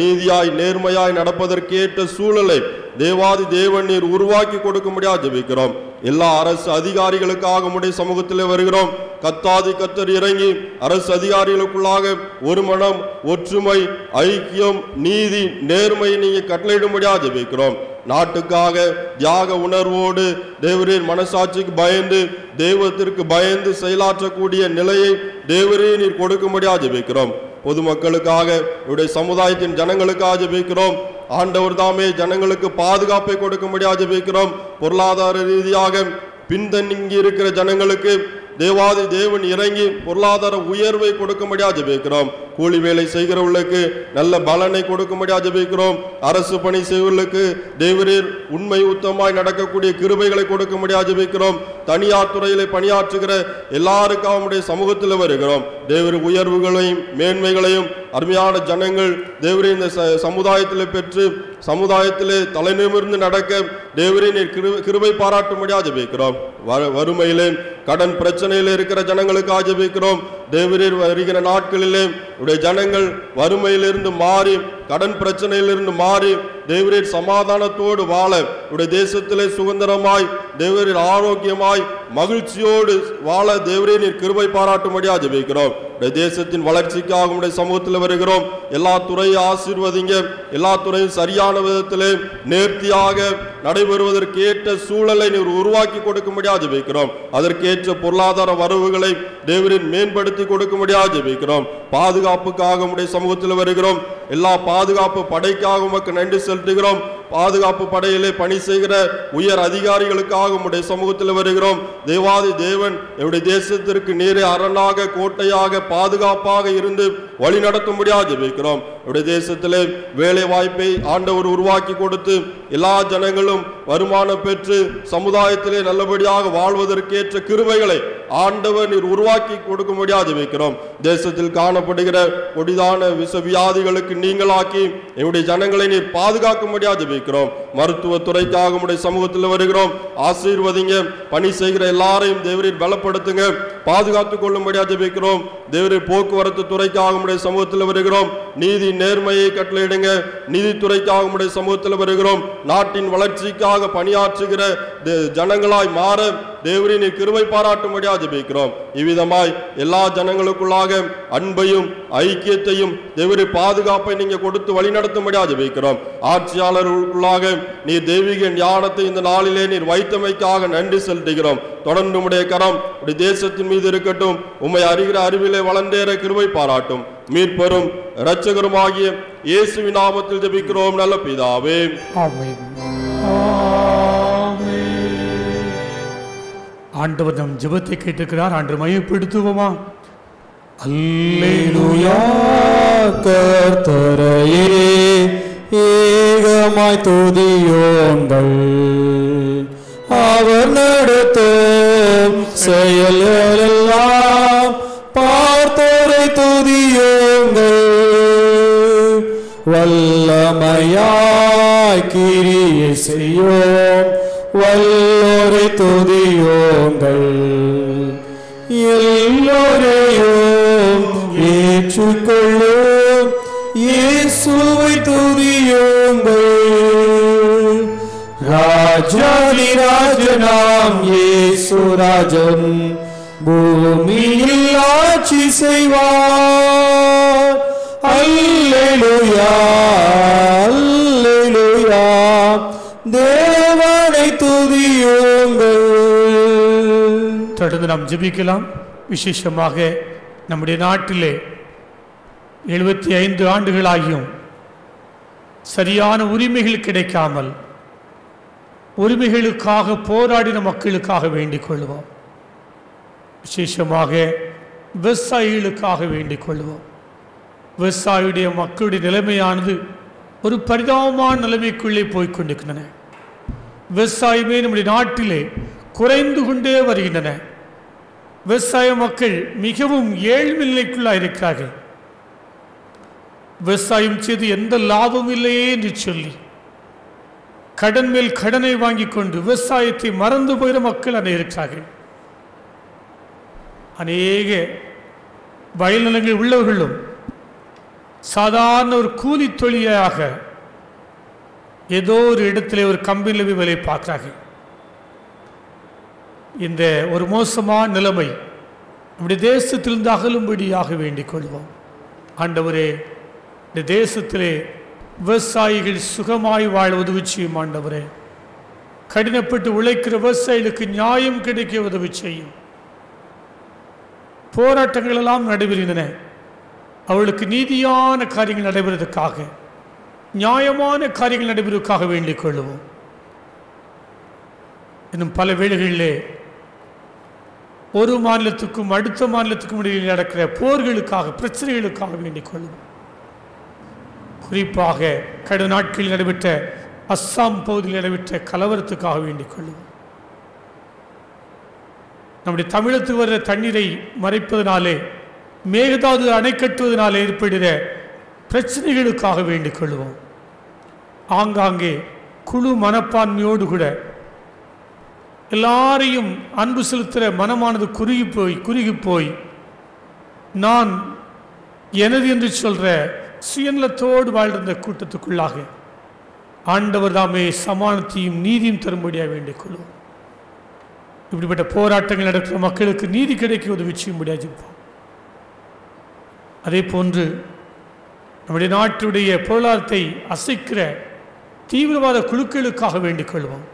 நீதியாய் நேர்மையாய் நடப்பதற்கேற்ற சூழலை தேவாதி தேவன் நீர் உருவாக்கி கொடுக்கும்படியாக ஜெபிக்கிறோம். எல்லா அரசு அதிகாரிகளுக்காக உடைய சமூகத்தில் வருகிறோம். கத்தாதி கத்தர் இறங்கி அரசு அதிகாரிகளுக்குள்ளாக ஒரு மனம் ஒற்றுமை ஐக்கியம் நீதி நேர்மையை நீங்கள் கட்டளையிடும்படியாக ஜெபிக்கிறோம். நாட்டுக்காக தியாக உணர்வோடு தேவரின் மனசாட்சிக்கு பயந்து தெய்வத்திற்கு பயந்து செயலாற்றக்கூடிய நிலையை தேவரே நீர் கொடுக்கும்படியாக ஜெபிக்கிறோம். பொதுமக்களுக்காக இவருடைய சமுதாயத்தின் ஜனங்களுக்காக ஜெபிக்கிறோம். ஆண்டவர் தாமே ஜனங்களுக்கு பாதுகாப்பை கொடுக்கும்படியாக ஜபிக்கிறோம். பொருளாதார ரீதியாக பின்தங்கி இருக்கிற ஜனங்களுக்கு தேவாதி தேவன் இறங்கி பொருளாதார உயர்வை கொடுக்கும்படியா ஜபிக்கிறோம். கூலி வேலை செய்கிறவர்களுக்கு நல்ல பலனை கொடுக்கும்படியா ஜெபிக்கிறோம். அரசு பணி செய்வர்களுக்கு தேவரீர் உண்மை உத்தமாய் நடக்கக்கூடிய கிருபைகளை கொடுக்கும்படியா ஜபிக்கிறோம். தனியார் துறையிலே பணியாற்றுகிற எல்லாருக்கும் அவனுடைய சமூகத்தில் வருகிறோம். தேவர் உயர்வுகளையும் மேன்மைகளையும் அருமையான ஜனங்கள் தேவரின் இந்த ச- பெற்று சமுதாயத்திலே தலைநிமிர்ந்து நடக்க தேவரே நீர் கிரு- கிருபை பாராட்டும்படி ஜெபிக்கிறோம் வறுமையிலே கடன் பிரச்சனையில இருக்கிற ஜனங்களுக்கு ஜெபிக்கிறோம் தேவரீர் வருகிற நாட்களிலே உடைய ஜனங்கள் வறுமையிலிருந்து மாறி கடன் பிரச்சனையிலிருந்து மாறி தேவரீர் சமாதானத்தோடு வாழ உடைய தேசத்திலே சுதந்திரமாய் தேவரீர் ஆரோக்கியமாய் மகிழ்ச்சியோடு வாழ தேவரே நீர் கிருபை பாராட்டும்படி ஜெபிக்கிறோம் உடைய தேசத்தின் வளர்ச்சிக்காக உடைய சமூகத்தில் வருகிறோம். எல்லா துறையும் ஆசீர்வதிங்க. எல்லா துறையும் சரியான விதத்திலே நேர்த்தியாக நடைபெறுவதற்கு ஏற்ற சூழலை நீர் உருவாக்கி கொடுக்கும்படியாக ஜெபிக்கிறோம் அதற்கேற்ற பொருளாதார வரவுகளை தேவரின் மேம்படுத்தி கொடுக்கும்படியாக ஜெபிக்கிறோம் பாதுகாப்புக்காக உடைய சமூகத்தில் வருகிறோம். எல்லா பாதுகாப்பு படைக்காக உமக்கு நன்றி செலுத்துகிறோம். பாதுகாப்பு படையிலே பணி செய்கிற உயர் அதிகாரிகளுக்காக உம்முடைய சமூகத்தில் வருகிறோம். தேவாதி தேவன் என்னுடைய தேசத்திற்கு நேரே அரணாக கோட்டையாக பாதுகாப்பாக இருந்து வழி நடத்தும்படியாக ஜெபிக்கிறோம் என்னுடைய தேசத்திலே வேலை வாய்ப்பை ஆண்டவர் உருவாக்கி கொடுத்து எல்லா ஜனங்களும் வருமானம் பெற்று சமுதாயத்திலே நல்லபடியாக வாழ்வதற்கேற்ற கிருமைகளை ஆண்டவர் நீர் உருவாக்கி கொடுக்க முடியாது வைக்கிறோம். தேசத்தில் காணப்படுகிற கொடிதான விஷ வியாதிகளுக்கு நீங்களாக்கி என்னுடைய ஜனங்களை நீர் பாதுகாக்க முடியாது வைக்கிறோம். மருத்துவ துறைக்காக உடைய சமூகத்தில் வருகிறோம். ஆசீர்வதிங்க பணி செய்கிற எல்லாரையும் தேவரீர் பலப்படுத்துங்க. பாதுகாத்துக் கொள்ளும்படியாக ஜெபிக்கிறோம் தேவரீர் போக்குவரத்து துறைக்காக உடைய சமூகத்தில் வருகிறோம். நீதி நேர்மையை கட்டளையிடுங்க. நீதித்துறைக்காக உடைய சமூகத்தில் வருகிறோம். நாட்டின் வளர்ச்சிக்காக பணியாற்றுகிற ஜனங்களாய் மாற தேவரின் கிருபை பாராட்டும்படியாக ஜபிக்கிறோம். இவ்விதமாய் எல்லா ஜனங்களுக்குள்ளாக அன்பையும் ஐக்கியத்தையும் தேவரி பாதுகாப்பை நீங்க கொடுத்து வழிநடத்தும்படியாக ஜபிக்கிறோம். ஆட்சியாளர்களுக்குள்ளாக நீர் தெய்வீக ஞானத்தை இந்த நாளிலே நீர் வைத்தமைக்காக நன்றி செலுத்துகிறோம். தொடர்ந்து உடைய கரம் உடைய தேசத்தின் மீது இருக்கட்டும். உம்மை அறிகிற அறிவிலே வளர்ந்தேற கிருவை பாராட்டும். மீட்பெரும் இரட்சகருமாகிய இயேசுவின் நாமத்தில் ஜபிக்கிறோம். நல்ல பிதாவே. ஆமென். ஆண்டவர் நம் ஜெபத்தை கேட்டிருக்கிறார். ஆண்டு மையப்படுத்துவோமா அல்லேலூயா கர்த்தரையே ஏகமாய் துதியோங்கள். அவர் நடத்தும் செயல்களெல்லாம் பார்த்தோரை துதியோங்கள். வல்லமையாய் கிரியை செய்யோம் வல்லோரை துதியோங்கள். எல்லோரையும் ஏற்றுக்கொள்ளும். இயேசுவை துதியுங்கள். ராஜாதி ராஜனாம் இயேசு ராஜன் பூமியில் ஆட்சி செய்வார். அல்லேலூயா அல்லேலூயா. தேவனை துதியுங்கள். தொடர்ந்து நாம் ஜபிக்கலாம். விசேஷமாக நம்முடைய நாட்டிலே எழுபத்தி ஐந்து ஆண்டுகளாகியும் சரியான உரிமைகள் கிடைக்காமல் உரிமைகளுக்காக போராடின மக்களுக்காக வேண்டிக் கொள்வோம். விசேஷமாக விவசாயிகளுக்காக வேண்டிக் கொள்வோம். விவசாயியுடைய மக்களுடைய நிலைமையானது ஒரு பரிதாபமான நிலைமைக்குள்ளே போய்க்கொண்டிருக்கின்றன விவசாயமே நம்முடைய நாட்டிலே குறைந்து கொண்டே வருகின்றன. விவசாய மக்கள் மிகவும் ஏழ்மை நிலைக்குள்ளாக இருக்கிறார்கள். விவசாயம் செய்து எந்த லாபமும் இல்லையே என்று சொல்லி கடன் மேல் கடனை வாங்கி கொண்டு விவசாயத்தை மறந்து போகிற மக்கள் அனை இருக்கிறார்கள். அநேக வயல் நிலங்கள் உள்ளவர்களும் சாதாரண ஒரு கூலி தொழிலாக ஏதோ ஒரு இடத்துல ஒரு கம்பெனியில் போய் வேலையை பார்க்குறாங்க இந்த ஒரு மோசமான நிலைமை நம்முடைய தேசத்திலிருந்து அகலும்படியாக வேண்டிக் கொள்வோம். ஆண்டவரே இந்த தேசத்திலே விவசாயிகள் சுகமாய் வாழ உதவி செய்யும் ஆண்டவரே. கடினப்பட்டு உழைக்கிற விவசாயிகளுக்கு நியாயம் கிடைக்க உதவி செய்யும். போராட்டங்கள் எல்லாம் நடைபெறுகின்றன. அவளுக்கு நீதியான காரியங்கள் நடைபெறுவதற்காக. நியாயமான காரியங்கள் நடைபெறுவதற்காக வேண்டிக் கொள்ளுவோம். இன்னும் பல வேளைகளிலே ஒரு மாநிலத்துக்கும் அடுத்த மாநிலத்துக்கும் இடையில் நடக்கிற போர்களுக்காக பிரச்சனைகளுக்காக வேண்டிக் கொள்வோம் குறிப்பாக கடந்த நாட்களில் நடைபெற்ற அஸ்ஸாம் பகுதியில் நடைபெற்ற கலவரத்துக்காக வேண்டிக் கொள்வோம் நம்முடைய தமிழத்துக்கு வர்ற தண்ணீரை மறைப்பதனாலே மேகதாது அணை கட்டுவதனாலே ஏற்படுகிற பிரச்சனைகளுக்காக வேண்டிக் கொள்வோம் ஆங்காங்கே குழு மனப்பான்மையோடு கூட எல்லாரையும் அன்பு செலுத்துகிற மனமானது குறுகி போய் குறுகி போய் நான் எனது என்று சொல்கிற சுயநலத்தோடு வாழ்ந்த கூட்டத்துக்குள்ளாக ஆண்டவர் தாமே சமானத்தையும் நீதியும் தரும்படியாக வேண்டிக் கொள்வோம் இப்படிப்பட்ட போராட்டங்கள் நடக்கிற மக்களுக்கு நீதி கிடைக்க உதவி செய்யும்படியாக ஜெபிப்போம். அதே போன்று நம்முடைய நாட்டுடைய பொருளாதாரத்தை அசைக்கிற தீவிரவாத குழுக்களுக்காக வேண்டிக் கொள்வோம்.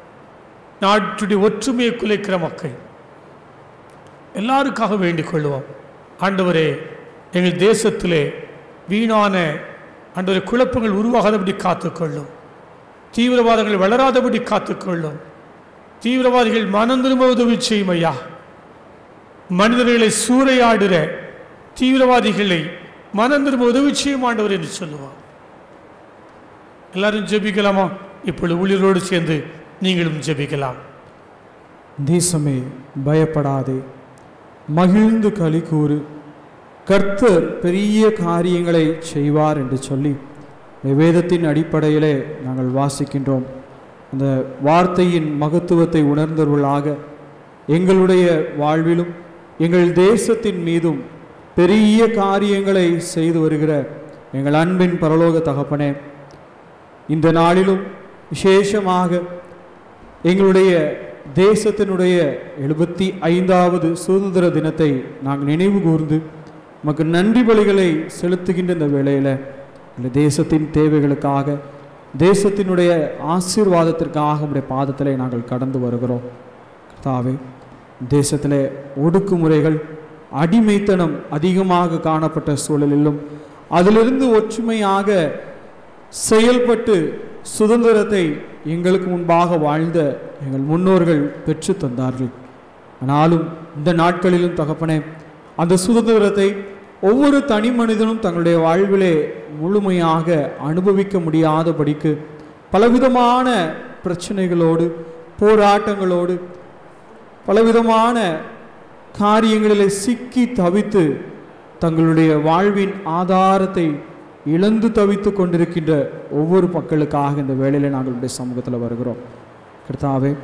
நாட்டுடைய ஒற்றுமையை குலைக்கிற மக்கள். எல்லாருக்காக வேண்டிக் கொள்வோம். ஆண்டவரே எங்கள் தேசத்திலே வீணான அன்றைய குழப்பங்கள் உருவாகாதபடி காத்துக்கொள்ளும் தீவிரவாதங்கள் வளராதபடி காத்துக்கொள்ளும் தீவிரவாதிகள் மனம் திரும்ப உதவி செய்யும் ஐயா. மனிதர்களை சூறையாடுற தீவிரவாதிகளை மனம் திரும்ப உதவி செய்யும் ஆண்டவர் என்று சொல்லுவார். எல்லாரும் ஜெபிக்கலாமா? இப்பொழுது ஊழியரோடு சேர்ந்து நீங்களும் ஜெபிக்கலாம். தேசமே பயப்படாதே. மகிழ்ந்து களி கூறு. கர்த்தர் பெரிய காரியங்களை செய்வார் என்று சொல்லி இந்த வேதத்தின் அடிப்படையிலே நாங்கள் வாசிக்கின்றோம். அந்த வார்த்தையின் மகத்துவத்தை உணர்ந்தவர்களாக எங்களுடைய வாழ்விலும் எங்கள் தேசத்தின் மீதும் பெரிய காரியங்களை செய்து வருகிற எங்கள் அன்பின் பரலோக தகப்பனே இந்த நாளிலும் விசேஷமாக எங்களுடைய தேசத்தினுடைய எழுபத்தி ஐந்தாவது சுதந்திர தினத்தை நாங்கள் நினைவு கூர்ந்து நமக்கு நன்றி பலிகளை செலுத்துகின்ற இந்த வேளையில் இந்த தேசத்தின் தேவைகளுக்காக தேசத்தினுடைய ஆசீர்வாதத்திற்காக உடைய பாதத்தில் நாங்கள் கடந்து வருகிறோம். தாவே தேசத்தில் ஒடுக்குமுறைகள் அடிமைத்தனம் அதிகமாக காணப்பட்ட சூழலிலும் அதிலிருந்து ஒற்றுமையாக செயல்பட்டு சுதந்திரத்தை எங்களுக்கு முன்பாக வாழ்ந்த எங்கள் முன்னோர்கள் பெற்று தந்தார்கள். ஆனாலும் இந்த நாட்களிலும் தகப்பனே அந்த சுதந்திரத்தை ஒவ்வொரு தனி மனிதனும் தங்களுடைய வாழ்விலே முழுமையாக அனுபவிக்க முடியாதபடிக்கு பலவிதமான பிரச்சனைகளோடு போராட்டங்களோடு பலவிதமான காரியங்களிலே சிக்கி தவித்து தங்களுடைய வாழ்வின் ஆதாரத்தை இழந்து தவித்து கொண்டிருக்கின்ற ஒவ்வொரு மக்களுக்காக இந்த வேளையில நாங்களுடைய சமூகத்தில் வருகிறோம். கிருத்தாவே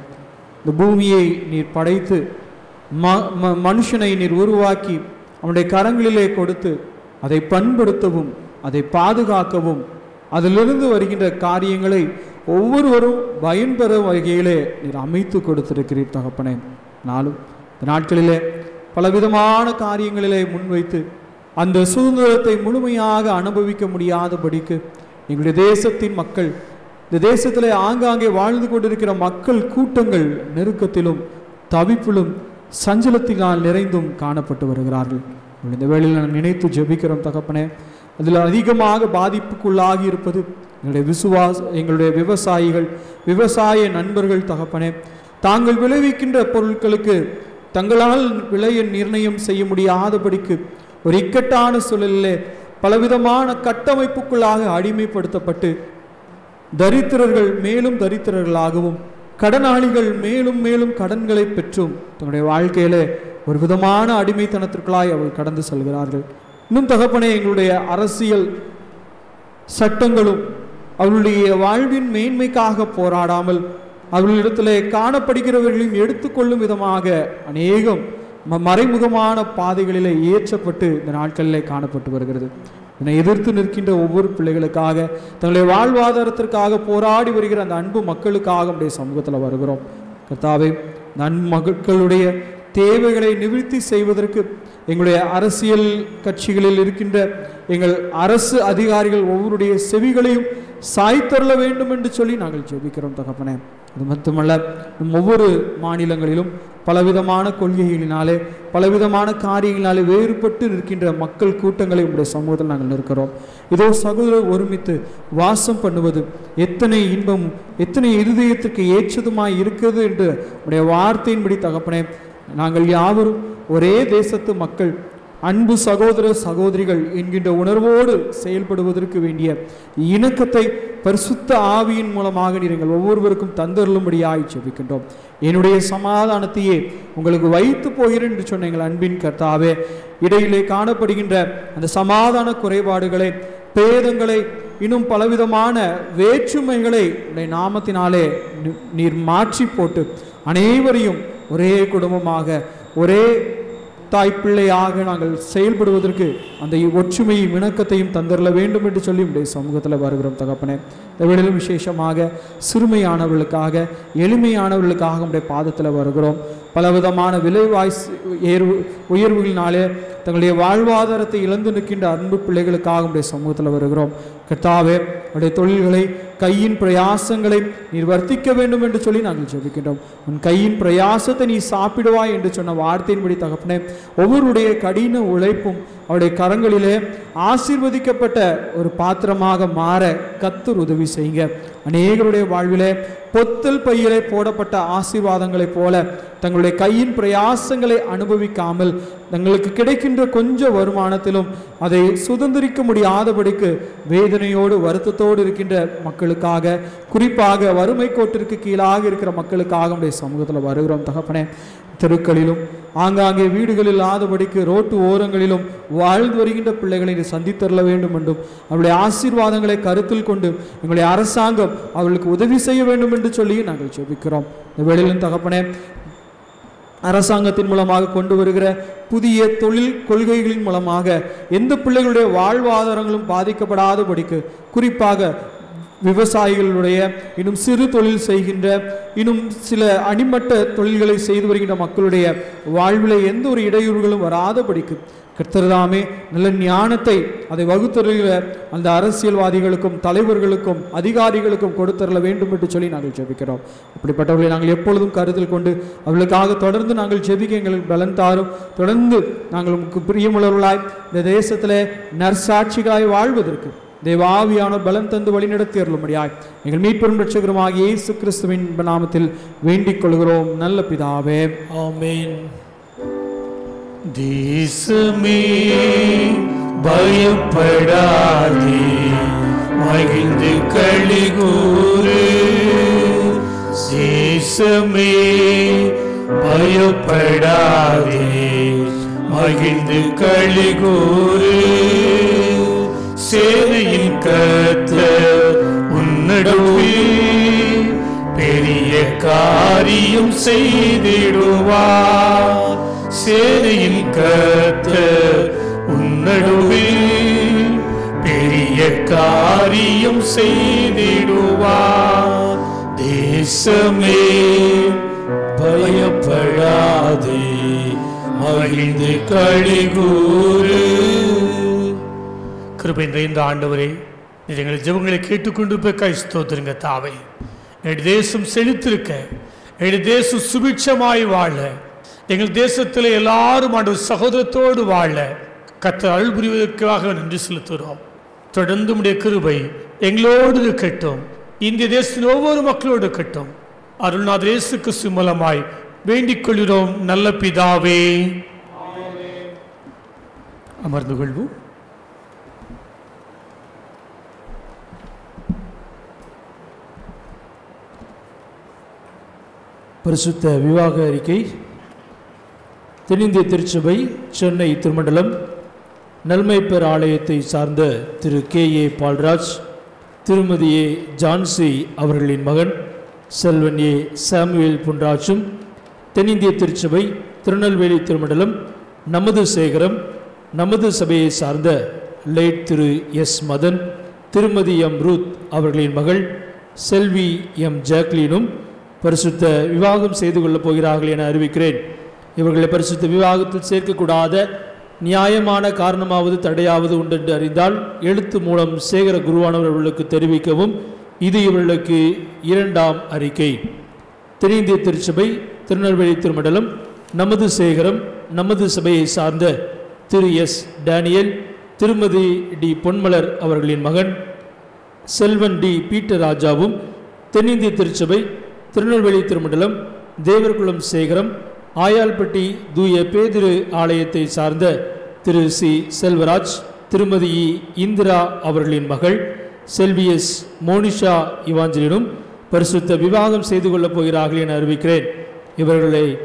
இந்த பூமியை நீர் படைத்து ம ம- மனுஷனை நீர் உருவாக்கி அவனுடைய கரங்களிலே கொடுத்து அதை பண்படுத்தவும் அதை பாதுகாக்கவும் அதிலிருந்து வருகின்ற காரியங்களை ஒவ்வொருவரும் பயன்பெற வகையிலே நீர் அமைத்து கொடுத்திருக்கிறீர் தகப்பனே. நாளும் இந்த நாட்களிலே பலவிதமான காரியங்களிலே முன்வைத்து அந்த சுதந்திரத்தை முழுமையாக அனுபவிக்க முடியாதபடிக்கு எங்களுடைய தேசத்தின் மக்கள் இந்த தேசத்தில் ஆங்காங்கே வாழ்ந்து கொண்டிருக்கிற மக்கள் கூட்டங்கள் நெருக்கத்திலும் தவிப்பிலும் சஞ்சலத்தினால் நிறைந்தும் காணப்பட்டு வருகிறார்கள். இந்த வேளையில் நான் நினைத்து ஜெபிக்கிறோம் தகப்பனே. அதில் அதிகமாக பாதிப்புக்குள்ளாகி இருப்பது எங்களுடைய விசுவாச எங்களுடைய விவசாயிகள் விவசாய நண்பர்கள் தகப்பனே. தாங்கள் விளைவிக்கின்ற பொருட்களுக்கு தங்களால் விலையை நிர்ணயம் செய்ய முடியாதபடிக்கு ஒரு இக்கட்டான சூழலிலே பலவிதமான கட்டமைப்புக்குள்ளாக அடிமைப்படுத்தப்பட்டு தரித்திரர்கள் மேலும் தரித்திரர்களாகவும் கடனாளிகள் மேலும் மேலும் கடன்களை பெற்றும் தங்களுடைய வாழ்க்கையிலே ஒரு விதமான அடிமைத்தனத்திற்குள்ளாய் அவர்கள் கடந்து செல்கிறார்கள். இன்னும் தகப்பனே எங்களுடைய அரசியல் சட்டங்களும் அவருடைய வாழ்வின் மேன்மைக்காக போராடாமல் அவர்களிடத்திலே காணப்படுகிறவர்களையும் எடுத்துக்கொள்ளும் விதமாக அநேகம் ம- மறைமுகமான பாதைகளிலே ஏற்றப்பட்டு இந்த நாட்களிலே காணப்பட்டு வருகிறது. இதனை எதிர்த்து நிற்கின்ற ஒவ்வொரு பிள்ளைகளுக்காக தங்களுடைய வாழ்வாதாரத்திற்காக போராடி வருகிற அந்த அன்பு மக்களுக்காக நம்முடைய சமூகத்தில் வருகிறோம். கர்த்தாவே இந்த மக்களுடைய தேவைகளை நிவர்த்தி செய்வதற்கு எங்களுடைய அரசியல் கட்சிகளில் இருக்கின்ற எங்கள் அரசு அதிகாரிகள் ஒவ்வொருடைய செவிகளையும் சாய்த்தருள வேண்டும் என்று சொல்லி நாங்கள் ஜெபிக்கிறோம் தகப்பனே. அது மட்டுமல்ல நம் ஒவ்வொரு மாநிலங்களிலும் பலவிதமான கொள்கைகளினாலே பலவிதமான காரியங்களினாலே வேறுபட்டு நிற்கின்ற மக்கள் கூட்டங்களை உங்களுடைய சமூகத்தில் நாங்கள் நிற்கிறோம். இதோ சகோதரர் ஒருமித்து வாசம் பண்ணுவது எத்தனை இன்பமும் எத்தனை இருதயத்திற்கு ஏற்றதுமாய் இருக்கிறது என்று உடைய வார்த்தையின்படி தகப்பனே நாங்கள் யாவரும் ஒரே தேசத்து மக்கள் அன்பு சகோதர சகோதரிகள் என்கின்ற உணர்வோடு செயல்படுவதற்கு வேண்டிய இணக்கத்தை பரிசுத்த ஆவியின் மூலமாக நீங்கள் ஒவ்வொருவருக்கும் தந்தருளும்படியாய் ஜெபிக்கின்றோம். என்னுடைய சமாதானத்தையே உங்களுக்கு வைத்து போகிறேன் என்று சொன்ன எங்கள் அன்பின் கர்த்தாவே இடையிலே காணப்படுகின்ற அந்த சமாதான குறைபாடுகளை பேதங்களை இன்னும் பலவிதமான வேற்றுமைகளை உடைய நாமத்தினாலே நீர் மாற்றி போட்டு அனைவரையும் ஒரே குடும்பமாக ஒரே தாய்ப்பிள்ளையாக நாங்கள் செயல்படுவதற்கு அந்த ஒற்றுமையும் இணக்கத்தையும் தந்தரல வேண்டும் என்று சொல்லி உடைய சமூகத்தில் வருகிறோம் தகப்பனே. இந்த வேளையிலும் விசேஷமாக சிறுமையானவர்களுக்காக எளிமையானவர்களுக்காக உடைய பாதத்தில் வருகிறோம். பலவிதமான விலைவாய் ஏர்வு உயர்வுகளினாலே தங்களுடைய வாழ்வாதாரத்தை இழந்து நிற்கின்ற அன்பு பிள்ளைகளுக்காக உடைய சமூகத்தில் வருகிறோம். கர்த்தாவே உடைய தொழில்களை கையின் பிரயாசங்களை நீர் வர்த்திக்க வேண்டும் என்று சொல்லி நாங்கள் ஜெபிக்கின்றோம். உன் கையின் பிரயாசத்தை நீ சாப்பிடுவாய் என்று சொன்ன வார்த்தையின்படி தகப்பனே ஒவ்வொருடைய கடின உழைப்பும் அவருடைய கரங்களிலே ஆசீர்வதிக்கப்பட்ட ஒரு பாத்திரமாக மாற கத்தர் உதவி செய்யுங்க. அநேகருடைய வாழ்விலே பொத்தல் பையிலே போடப்பட்ட ஆசீர்வாதங்களைப் போல தங்களுடைய கையின் பிரயாசங்களை அனுபவிக்காமல் தங்களுக்கு கிடைக்கின்ற கொஞ்ச வருமானத்திலும் அதை சுதந்திரிக்க முடியாதபடிக்கு வேதனையோடு வருத்தத்தோடு இருக்கின்ற மக்களுக்காக குறிப்பாக வறுமை கோட்டிற்கு கீழாக இருக்கிற மக்களுக்காக உடைய சமூகத்தில் வருகிறோம் தகப்பனே. தெருக்களிலும் ஆங்காங்கே வீடுகளில் இல்லாதபடிக்கு ரோட்டு ஓரங்களிலும் வாழ்ந்து வருகின்ற பிள்ளைகளை நீ சந்தித்தரல வேண்டும் என்றும் அவளுடைய ஆசீர்வாதங்களை கருத்தில் கொண்டு எங்களுடைய அரசாங்கம் அவளுக்கு உதவி செய்ய வேண்டும் என்று சொல்லி நாங்கள் ஜெபிக்கிறோம். இந்த வேளையிலும் தகப்பனே அரசாங்கத்தின் மூலமாக கொண்டு வருகிற புதிய தொழில் கொள்கைகளின் மூலமாக எந்த பிள்ளைகளுடைய வாழ்வாதாரங்களும் பாதிக்கப்படாதபடிக்கு குறிப்பாக விவசாயிகளுடைய இன்னும் சிறு தொழில் செய்கின்ற இன்னும் சில அடிமட்ட தொழில்களை செய்து வருகின்ற மக்களுடைய வாழ்வில் எந்த ஒரு இடையூறுகளும் வராதபடிக்கு கர்த்தர்தாமே நல்ல ஞானத்தை அதை வகுத்தருகிற அந்த அரசியல்வாதிகளுக்கும் தலைவர்களுக்கும் அதிகாரிகளுக்கும் கொடுத்தரல வேண்டும் என்று சொல்லி நாங்கள் ஜெபிக்கிறோம். அப்படிப்பட்டவர்களை நாங்கள் எப்பொழுதும் கருத்தில் கொண்டு அவர்களுக்காக தொடர்ந்து நாங்கள் ஜெபிக்க எங்களுக்கு பலன் தாரும். தொடர்ந்து நாங்கள் உங்களுக்கு பிரியமுள்ளவர்களாய் இந்த தேசத்தில் நர்சாட்சிகளாய் வாழ்வதற்கு தேவாவியானோர் பலம் தந்து வழிநடத்தி அருளும்படியாய் எங்கள் மீட்பெரும் ரட்சகருமாகிய இயேசு கிறிஸ்துவின் நாமத்தில் வேண்டிக் கொள்கிறோம். நல்ல பிதாவே. ஆமேன். தேசமே பயப்படாதே. மகிழ்ந்து கழிகூறு. தேசமே பயப்படாதே. மகிழ்ந்து கழிகூறு. சேனையின் கர்த்தர் உன்னிடத்தில் பெரிய காரியம் செய்திடுவார் சேனையின் கர்த்தர் உன்னடுவில் பெரிய காரியம் செய்திடுவார் தேசமே பயப்படாதே. மகிழ்ந்து கழிகூறு. கிருபை நிறைந்த ஆண்டவரே எங்கள் ஜெபங்களை கேட்டுக்கொண்டு போய் ஸ்தோத்திருங்க தாவை. எங்கள் தேசம் செழித்திருக்க எங்கள் தேசம் சுபிட்சமாய் வாழ எங்கள் தேசத்தில் எல்லாரும் ஆண்டு சகோதரத்தோடு வாழ கத்த அருள் புரிவதற்காக நன்றி செலுத்துகிறோம். தொடர்ந்து உடைய கிருபை எங்களோடு இருக்கட்டும் இந்திய தேசத்தின் ஒவ்வொரு மக்களோடு இருக்கட்டும். அருள்நாத இயேசு சுமலமாய் வேண்டிக் கொள்கிறோம் நல்ல பிதாவே. அமர்ந்து கொள்வோம். பரிசுத்த விவாக அறிக்கை. தென்னிந்திய திருச்சபை சென்னை திருமண்டலம் நல்மைப்பர் ஆலயத்தை சார்ந்த திரு கே. ஏ. பால்ராஜ் திருமதி ஏ. ஜான்சி அவர்களின் மகன் செல்வன் ஏ. சாமுவேல் புன்ராஜும் தென்னிந்திய திருச்சபை திருநெல்வேலி திருமண்டலம் நமது சேகரம் நமது சபையை சார்ந்த லேட் திரு எஸ். மதன் திருமதி எம். ரூத் அவர்களின் மகள் செல்வி எம். ஜாக்லினும் பரிசுத்த விவாகம் செய்து கொள்ளப் போகிறார்கள் என அறிவிக்கிறேன். இவர்களை பரிசுத்த விவாகத்தில் சேர்க்கக்கூடாத நியாயமான காரணமாவது தடையாவது உண்டென்று அறிந்தால் எழுத்து மூலம் சேகர குருவானவர் அவர்களுக்கு தெரிவிக்கவும். இது இவர்களுக்கு இரண்டாம் அறிக்கை. தென்னிந்திய திருச்சபை திருநெல்வேலி திருமண்டலம் நமது சேகரம் நமது சபையை சார்ந்த திரு எஸ். டேனியல் திருமதி டி. பொன்மலர் அவர்களின் மகன் செல்வன் டி. பீட்டர் ராஜாவும் தென்னிந்திய திருச்சபை திருநெல்வேலி திருமண்டலம் தேவர்குளம் சேகரம் ஆயால்பட்டி தூய பேதிரு ஆலயத்தை சார்ந்த திரு சி. செல்வராஜ் திருமதி இ. இந்திரா அவர்களின் மகள் செல்வி எஸ். மோனிஷா இவாஞ்சலினும் பரிசுத்த விவாகம் செய்து கொள்ளப் போகிறார்கள் என அறிவிக்கிறேன். இவர்களை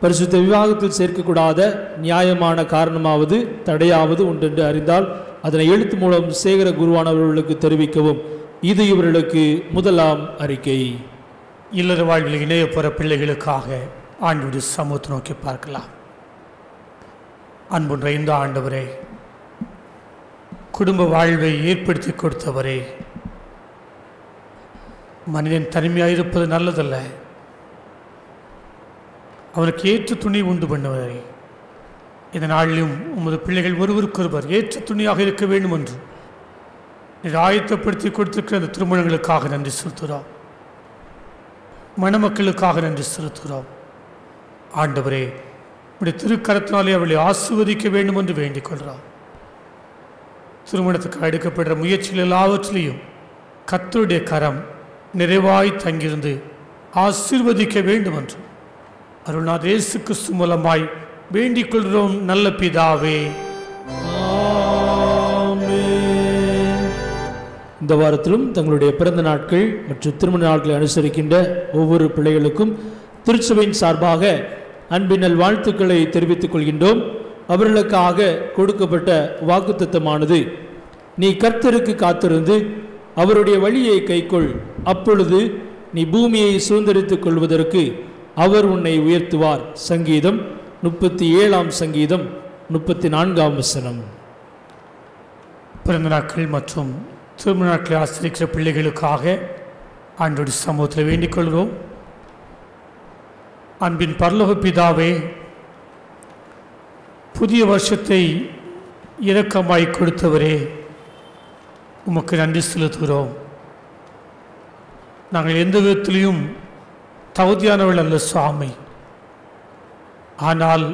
பரிசுத்த விவாகத்தில் சேர்க்கக்கூடாத நியாயமான காரணமாவது தடையாவது உண்டென்று அறிந்தால் அதனை எழுத்து மூலம் சேகர குருவானவர்களுக்கு தெரிவிக்கவும். இது இவர்களுக்கு முதலாம் அறிக்கை. இல்லற வாழ்வில் இணைய போகிற பிள்ளைகளுக்காக ஆண்டோடு சமூகத்தை நோக்கி பார்க்கலாம். அன்புன்ற இந்த ஆண்டவரே குடும்ப வாழ்வை ஏற்படுத்தி கொடுத்தவரே மனிதன் தனிமையாக இருப்பது நல்லதல்ல. அவருக்கு ஏற்ற துணி உண்டு பண்ணுவரே. இந்த நாளிலும் உமது பிள்ளைகள் ஒருவருக்கொருவர் ஏற்ற துணியாக இருக்க வேண்டும் என்று நீர் ஆயத்தப்படுத்தி கொடுத்திருக்கிற அந்த திருமணங்களுக்காக நன்றி செலுத்துகிறோம். மணமக்களுக்காக நன்றி செலுத்துகிறோம். ஆண்டவரே உடைய திருக்கரத்தினாலே அவளை ஆசிர்வதிக்க வேண்டும் என்று வேண்டிக் கொள்கிறோம். திருமணத்துக்கு எடுக்கப்படுற முயற்சிகள் எல்லாவற்றிலையும் கத்தருடைய கரம் நிறைவாய் தங்கியிருந்து ஆசிர்வதிக்க வேண்டும் என்று அருள்நாத் இயேசு கிறிஸ்து மூலமாய் வேண்டிக் கொள்கிறோம். நல்ல பிதாவே. இந்த வாரத்திலும் தங்களுடைய பிறந்த நாட்கள் மற்றும் திருமண நாட்களை அனுசரிக்கின்ற ஒவ்வொரு பிள்ளைகளுக்கும் திருச்சபையின் சார்பாக அன்பினல் வாழ்த்துக்களை தெரிவித்துக் கொள்கின்றோம். அவர்களுக்காக கொடுக்கப்பட்ட வாக்குத்தத்தமானது நீ கர்த்தருக்கு காத்திருந்து அவருடைய வழியை கைக்கொள். அப்பொழுது நீ பூமியை சுதந்திரித்துக் கொள்வதற்கு அவர் உன்னை உயர்த்துவார். சங்கீதம் முப்பத்தி ஏழாம் சங்கீதம் முப்பத்தி நான்காம் வசனம். பிறந்த நாட்கள் மற்றும் திருமண ஆசிரிக்கிற பிள்ளைகளுக்காக அன்றோடு சமூகத்தில் வேண்டிக் கொள்கிறோம். அன்பின் பரலோக பிதாவே புதிய வருஷத்தை இரக்கமாய் கொடுத்தவரே உமக்கு நன்றி செலுத்துகிறோம். நாங்கள் எந்த விதத்திலையும் தகுதியானவள் அல்ல சுவாமி. ஆனால்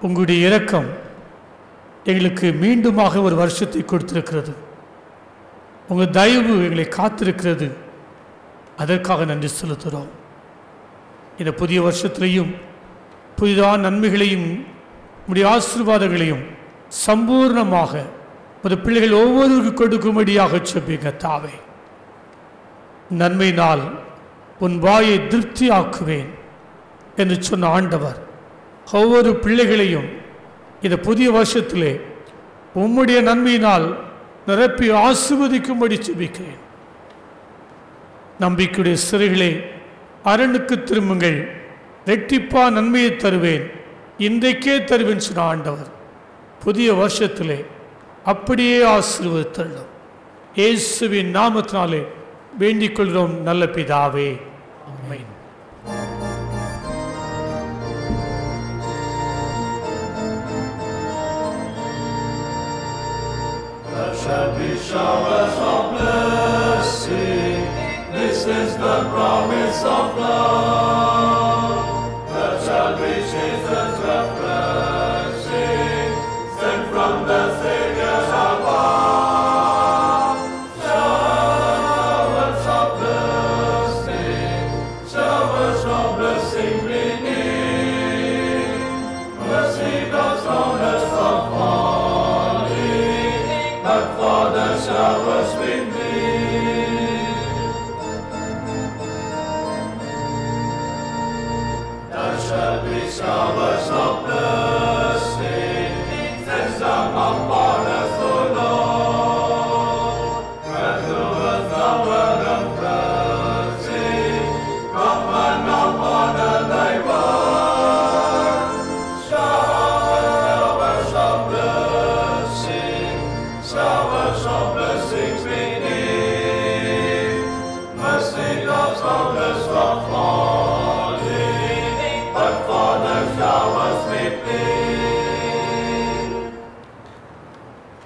உங்களுடைய இரக்கம் எங்களுக்கு மீண்டுமாக ஒரு வருஷத்தை கொடுத்திருக்கிறது. உங்கள் தயவு எங்களை காத்திருக்கிறது. அதற்காக நன்றி செலுத்துகிறோம். இந்த புதிய வருஷத்திலையும் புதிதான நன்மைகளையும் உடைய ஆசீர்வாதங்களையும் சம்பூர்ணமாக ஒரு பிள்ளைகள் ஒவ்வொருவருக்கு கொடுக்கும்படியாக செப்பிங்க தாவே நன்மையினால் உன் வாயை திருப்தியாக்குவேன் என்று சொன்ன ஆண்டவர் ஒவ்வொரு பிள்ளைகளையும் இந்த புதிய வருஷத்திலே உம்முடைய நன்மையினால் நிரப்பி ஆசிர்வதிக்கும்படி செபிக்கிறேன் நம்பிக்கையுடைய சிறைகளே அரணுக்கு திரும்புங்கள். ரெட்டிப்பா நன்மையை தருவேன். இன்றைக்கே தருவேன் சொன்ன ஆண்டவர். புதிய வருஷத்திலே அப்படியே ஆசீர்வதித்தள்ளும் இயேசுவின் நாமத்தினாலே வேண்டிக் கொள்கிறோம் நல்ல பிதாவே. shall be showers of blessing. This is the promise of love.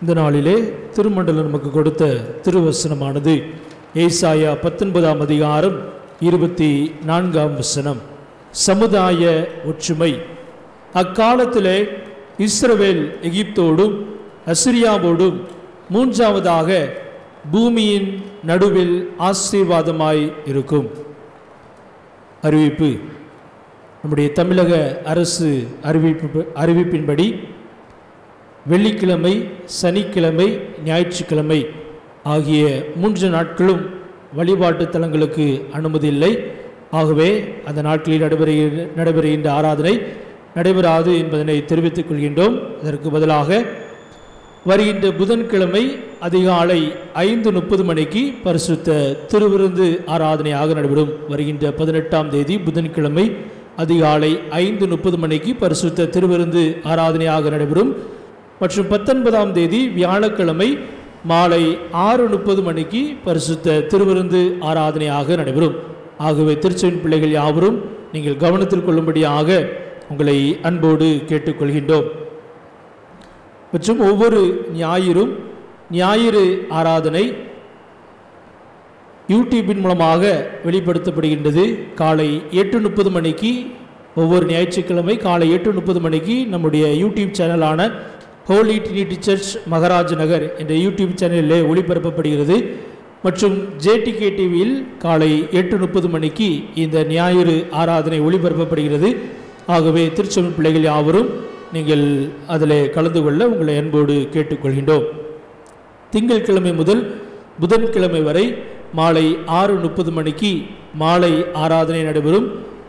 இந்த நாளிலே திருமண்டலம் நமக்கு கொடுத்த திருவசனமானது ஏசாயா பத்தொன்பதாம் அதிகாரம் இருபத்தி நான்காம் வசனம். சமுதாய ஒற்றுமை. அக்காலத்திலே இஸ்ரவேல் எகிப்தோடும் அசிரியாவோடும் மூன்றாவதாக பூமியின் நடுவில் ஆசீர்வாதமாய் இருக்கும். அறிவிப்பு நம்முடைய தமிழக அரசு அறிவிப்பு அறிவிப்பின்படி வெள்ளிக்கிழமை சனிக்கிழமை ஞாயிற்றுக்கிழமை ஆகிய மூன்று நாட்களும் வழிபாட்டு தலங்களுக்கு அனுமதி இல்லை. ஆகவே அந்த நாட்களில் நடைபெறுகிற நடைபெறுகின்ற ஆராதனை நடைபெறாது என்பதனை தெரிவித்துக் கொள்கின்றோம். அதற்கு பதிலாக வருகின்ற புதன்கிழமை அதிகாலை ஐந்து முப்பது மணிக்கு பரிசுத்த திருவிருந்து ஆராதனையாக நடைபெறும். வருகின்ற பதினெட்டாம் தேதி புதன்கிழமை அதிகாலை ஐந்து முப்பது மணிக்கு பரிசுத்த திருவிருந்து ஆராதனையாக நடைபெறும். மற்றும் பத்தொன்பதாம் தேதி வியாழக்கிழமை மாலை ஆறு முப்பது மணிக்கு பரிசுத்த திருவிருந்து ஆராதனையாக நடைபெறும். ஆகவே திருச்சியின் பிள்ளைகள் யாவரும் நீங்கள் கவனத்தில் கொள்ளும்படியாக உங்களை அன்போடு கேட்டுக்கொள்கின்றோம். மற்றும் ஒவ்வொரு ஞாயிறும் ஞாயிறு ஆராதனை யூடியூபின் மூலமாக வெளிப்படுத்தப்படுகின்றது. காலை எட்டு முப்பது மணிக்கு ஒவ்வொரு ஞாயிற்றுக்கிழமை காலை எட்டு முப்பது மணிக்கு நம்முடைய YouTube சேனலான holy trinity church Maharaj Nagar என்ற யூடியூப் சேனலிலே ஒளிபரப்பப்படுகிறது. மற்றும் ஜேடிகே டிவியில் காலை எட்டு முப்பது மணிக்கு இந்த ஞாயிறு ஆராதனை ஒளிபரப்பப்படுகிறது. ஆகவே திருச்செந்தூர் பிள்ளைகள் யாவரும் நீங்கள் அதில் கலந்து கொள்ள உங்களை அன்போடு கேட்டுக்கொள்கின்றோம். திங்கட்கிழமை முதல் புதன்கிழமை வரை மாலை ஆறு முப்பது மணிக்கு மாலை ஆராதனை நடைபெறும்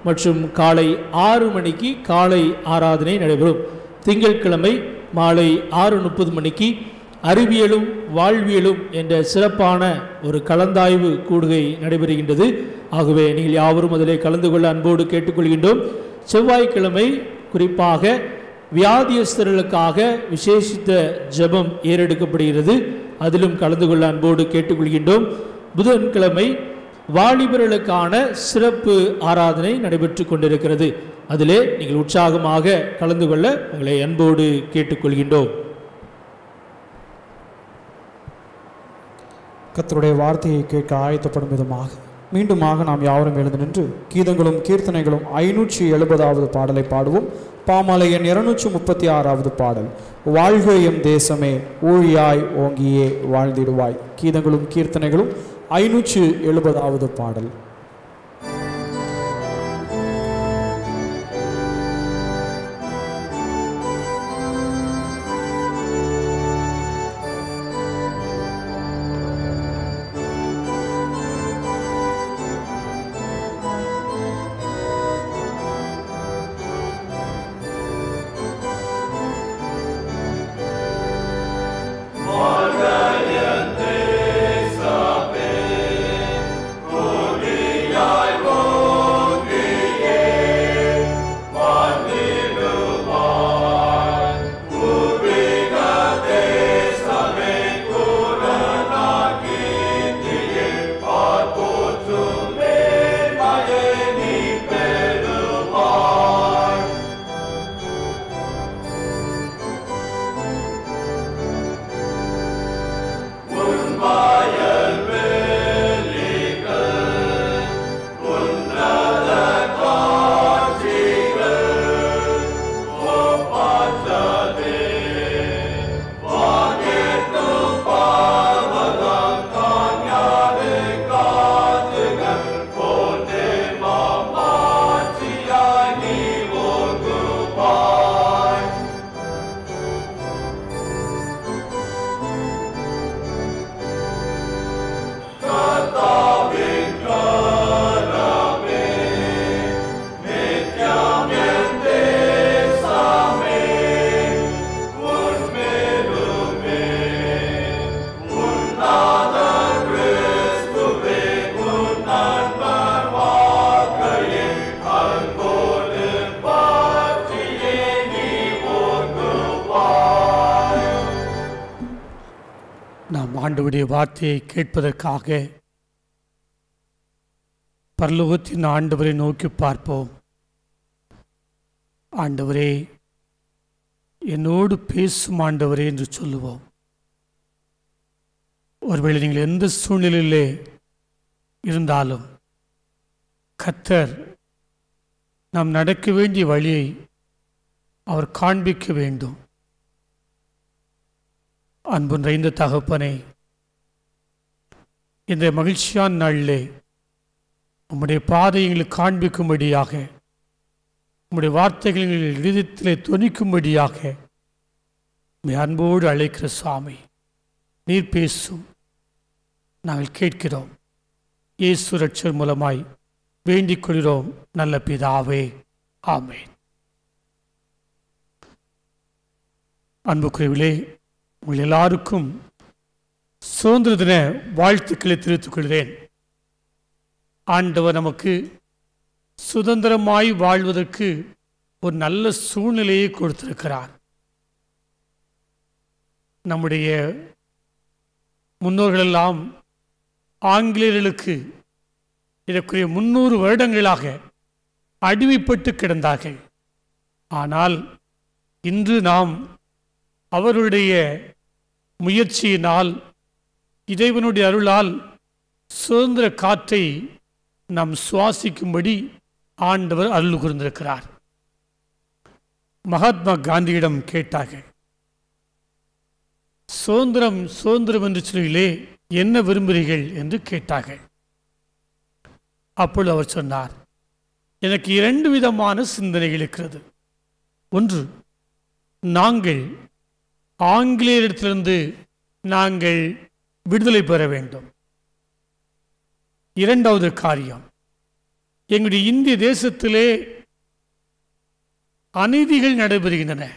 மற்றும் காலை ஆறு மணிக்கு காலை ஆராதனை நடைபெறும். திங்கட்கிழமை மாலை ஆறு முப்பது மணிக்கு அறிவியலும் வாழ்வியலும் என்ற சிறப்பான ஒரு கலந்தாய்வு கூடுகை நடைபெறுகின்றது. ஆகவே நீங்கள் யாவரும் அதிலே கலந்து கொள்ள அன்போடு கேட்டுக்கொள்கின்றோம். செவ்வாய்க்கிழமை குறிப்பாக வியாதியஸ்தர்களுக்காக விசேஷித்த ஜெபம் ஏறெடுக்கப்படுகிறது. அதிலும் கலந்து கொள்ள அன்போடு கேட்டுக்கொள்கின்றோம். புதன்கிழமை வாலிபர்களுக்கான சிறப்பு ஆராதனை நடைபெற்று கொண்டிருக்கிறது. அதிலே நீங்கள் உற்சாகமாக கலந்து கொள்ள உங்களை அன்போடு கேட்டுக்கொள்கின்றோம். கத்தருடைய வார்த்தையை கேட்க ஆயத்தப்படும் விதமாக மீண்டுமாக நாம் யாவரும் எழுந்து நின்று கீதங்களும் கீர்த்தனைகளும் ஐநூற்றி எழுபதாவது பாடலை பாடுவோம். பாமாலை எண் இருநூற்றி முப்பத்தி ஆறாவது பாடல் வாழ்க எம் தேசமே ஊழியாய் ஓங்கியே வாழ்ந்திடுவாய். கீதங்களும் கீர்த்தனைகளும் ஐநூற்று எழுபதாவது பாடல். வார்த்தையை கேட்பதற்காக பரலோகத்தின் ஆண்டவரை நோக்கி பார்ப்போம். ஆண்டவரே என்னோடு பேசும் ஆண்டவரே என்று சொல்லுவோம். ஒருவேளை நீங்கள் எந்த சூழ்நிலையிலே இருந்தாலும் கத்தர் நாம் நடக்க வேண்டிய வழியை அவர் காண்பிக்க வேண்டும். அன்பு நிறைந்த தகப்பனை இந்த மகிழ்ச்சியான நாளிலே உம்முடைய பாதை எங்களுக்கு காண்பிக்கும்படியாக உம்முடைய வார்த்தைகள் எங்கள் இதயத்திலே துணிக்கும்படியாக அன்போடு அழைக்கிற சுவாமி நீர் பேசும் நாங்கள் கேட்கிறோம். இயேசு ரட்சர் மூலமாய் வேண்டிக் கொள்கிறோம். நல்ல பிதாவே ஆமேன். அன்புக்குரியவிலே உங்கள் எல்லாருக்கும் சுதந்திர தின வாழ்த்துக்களை தெரிவித்துக் கொள்கிறேன். ஆண்டவர் நமக்கு சுதந்திரமாய் வாழ்வதற்கு ஒரு நல்ல சூழ்நிலையை கொடுத்திருக்கிறார். நம்முடைய முன்னோர்களெல்லாம் ஆங்கிலேயர்களுக்கு இதற்குரிய முன்னூறு வருடங்களாக அடிமைப்பட்டு கிடந்தார்கள். ஆனால் இன்று நாம் அவருடைய முயற்சியினால் இறைவனுடைய அருளால் சுதந்திர காற்றை நாம் சுவாசிக்கும்படி ஆண்டவர் அருள் கூர்ந்திருக்கிறார். மகாத்மா காந்தியிடம் கேட்டாக சுதந்திரம் சுதந்திரம் என்று சொல்லிலே என்ன விரும்புகிறீர்கள்? என்று கேட்டாக அப்பொழுது அவர் சொன்னார் எனக்கு இரண்டு விதமான சிந்தனைகள் இருக்கிறது. ஒன்று நாங்கள் ஆங்கிலேயரிடத்திலிருந்து நாங்கள் விடுதலை பெற வேண்டும். இரண்டாவது காரியம் எங்களுடைய இந்திய தேசத்திலே அநீதிகள் நடைபெறுகின்றன.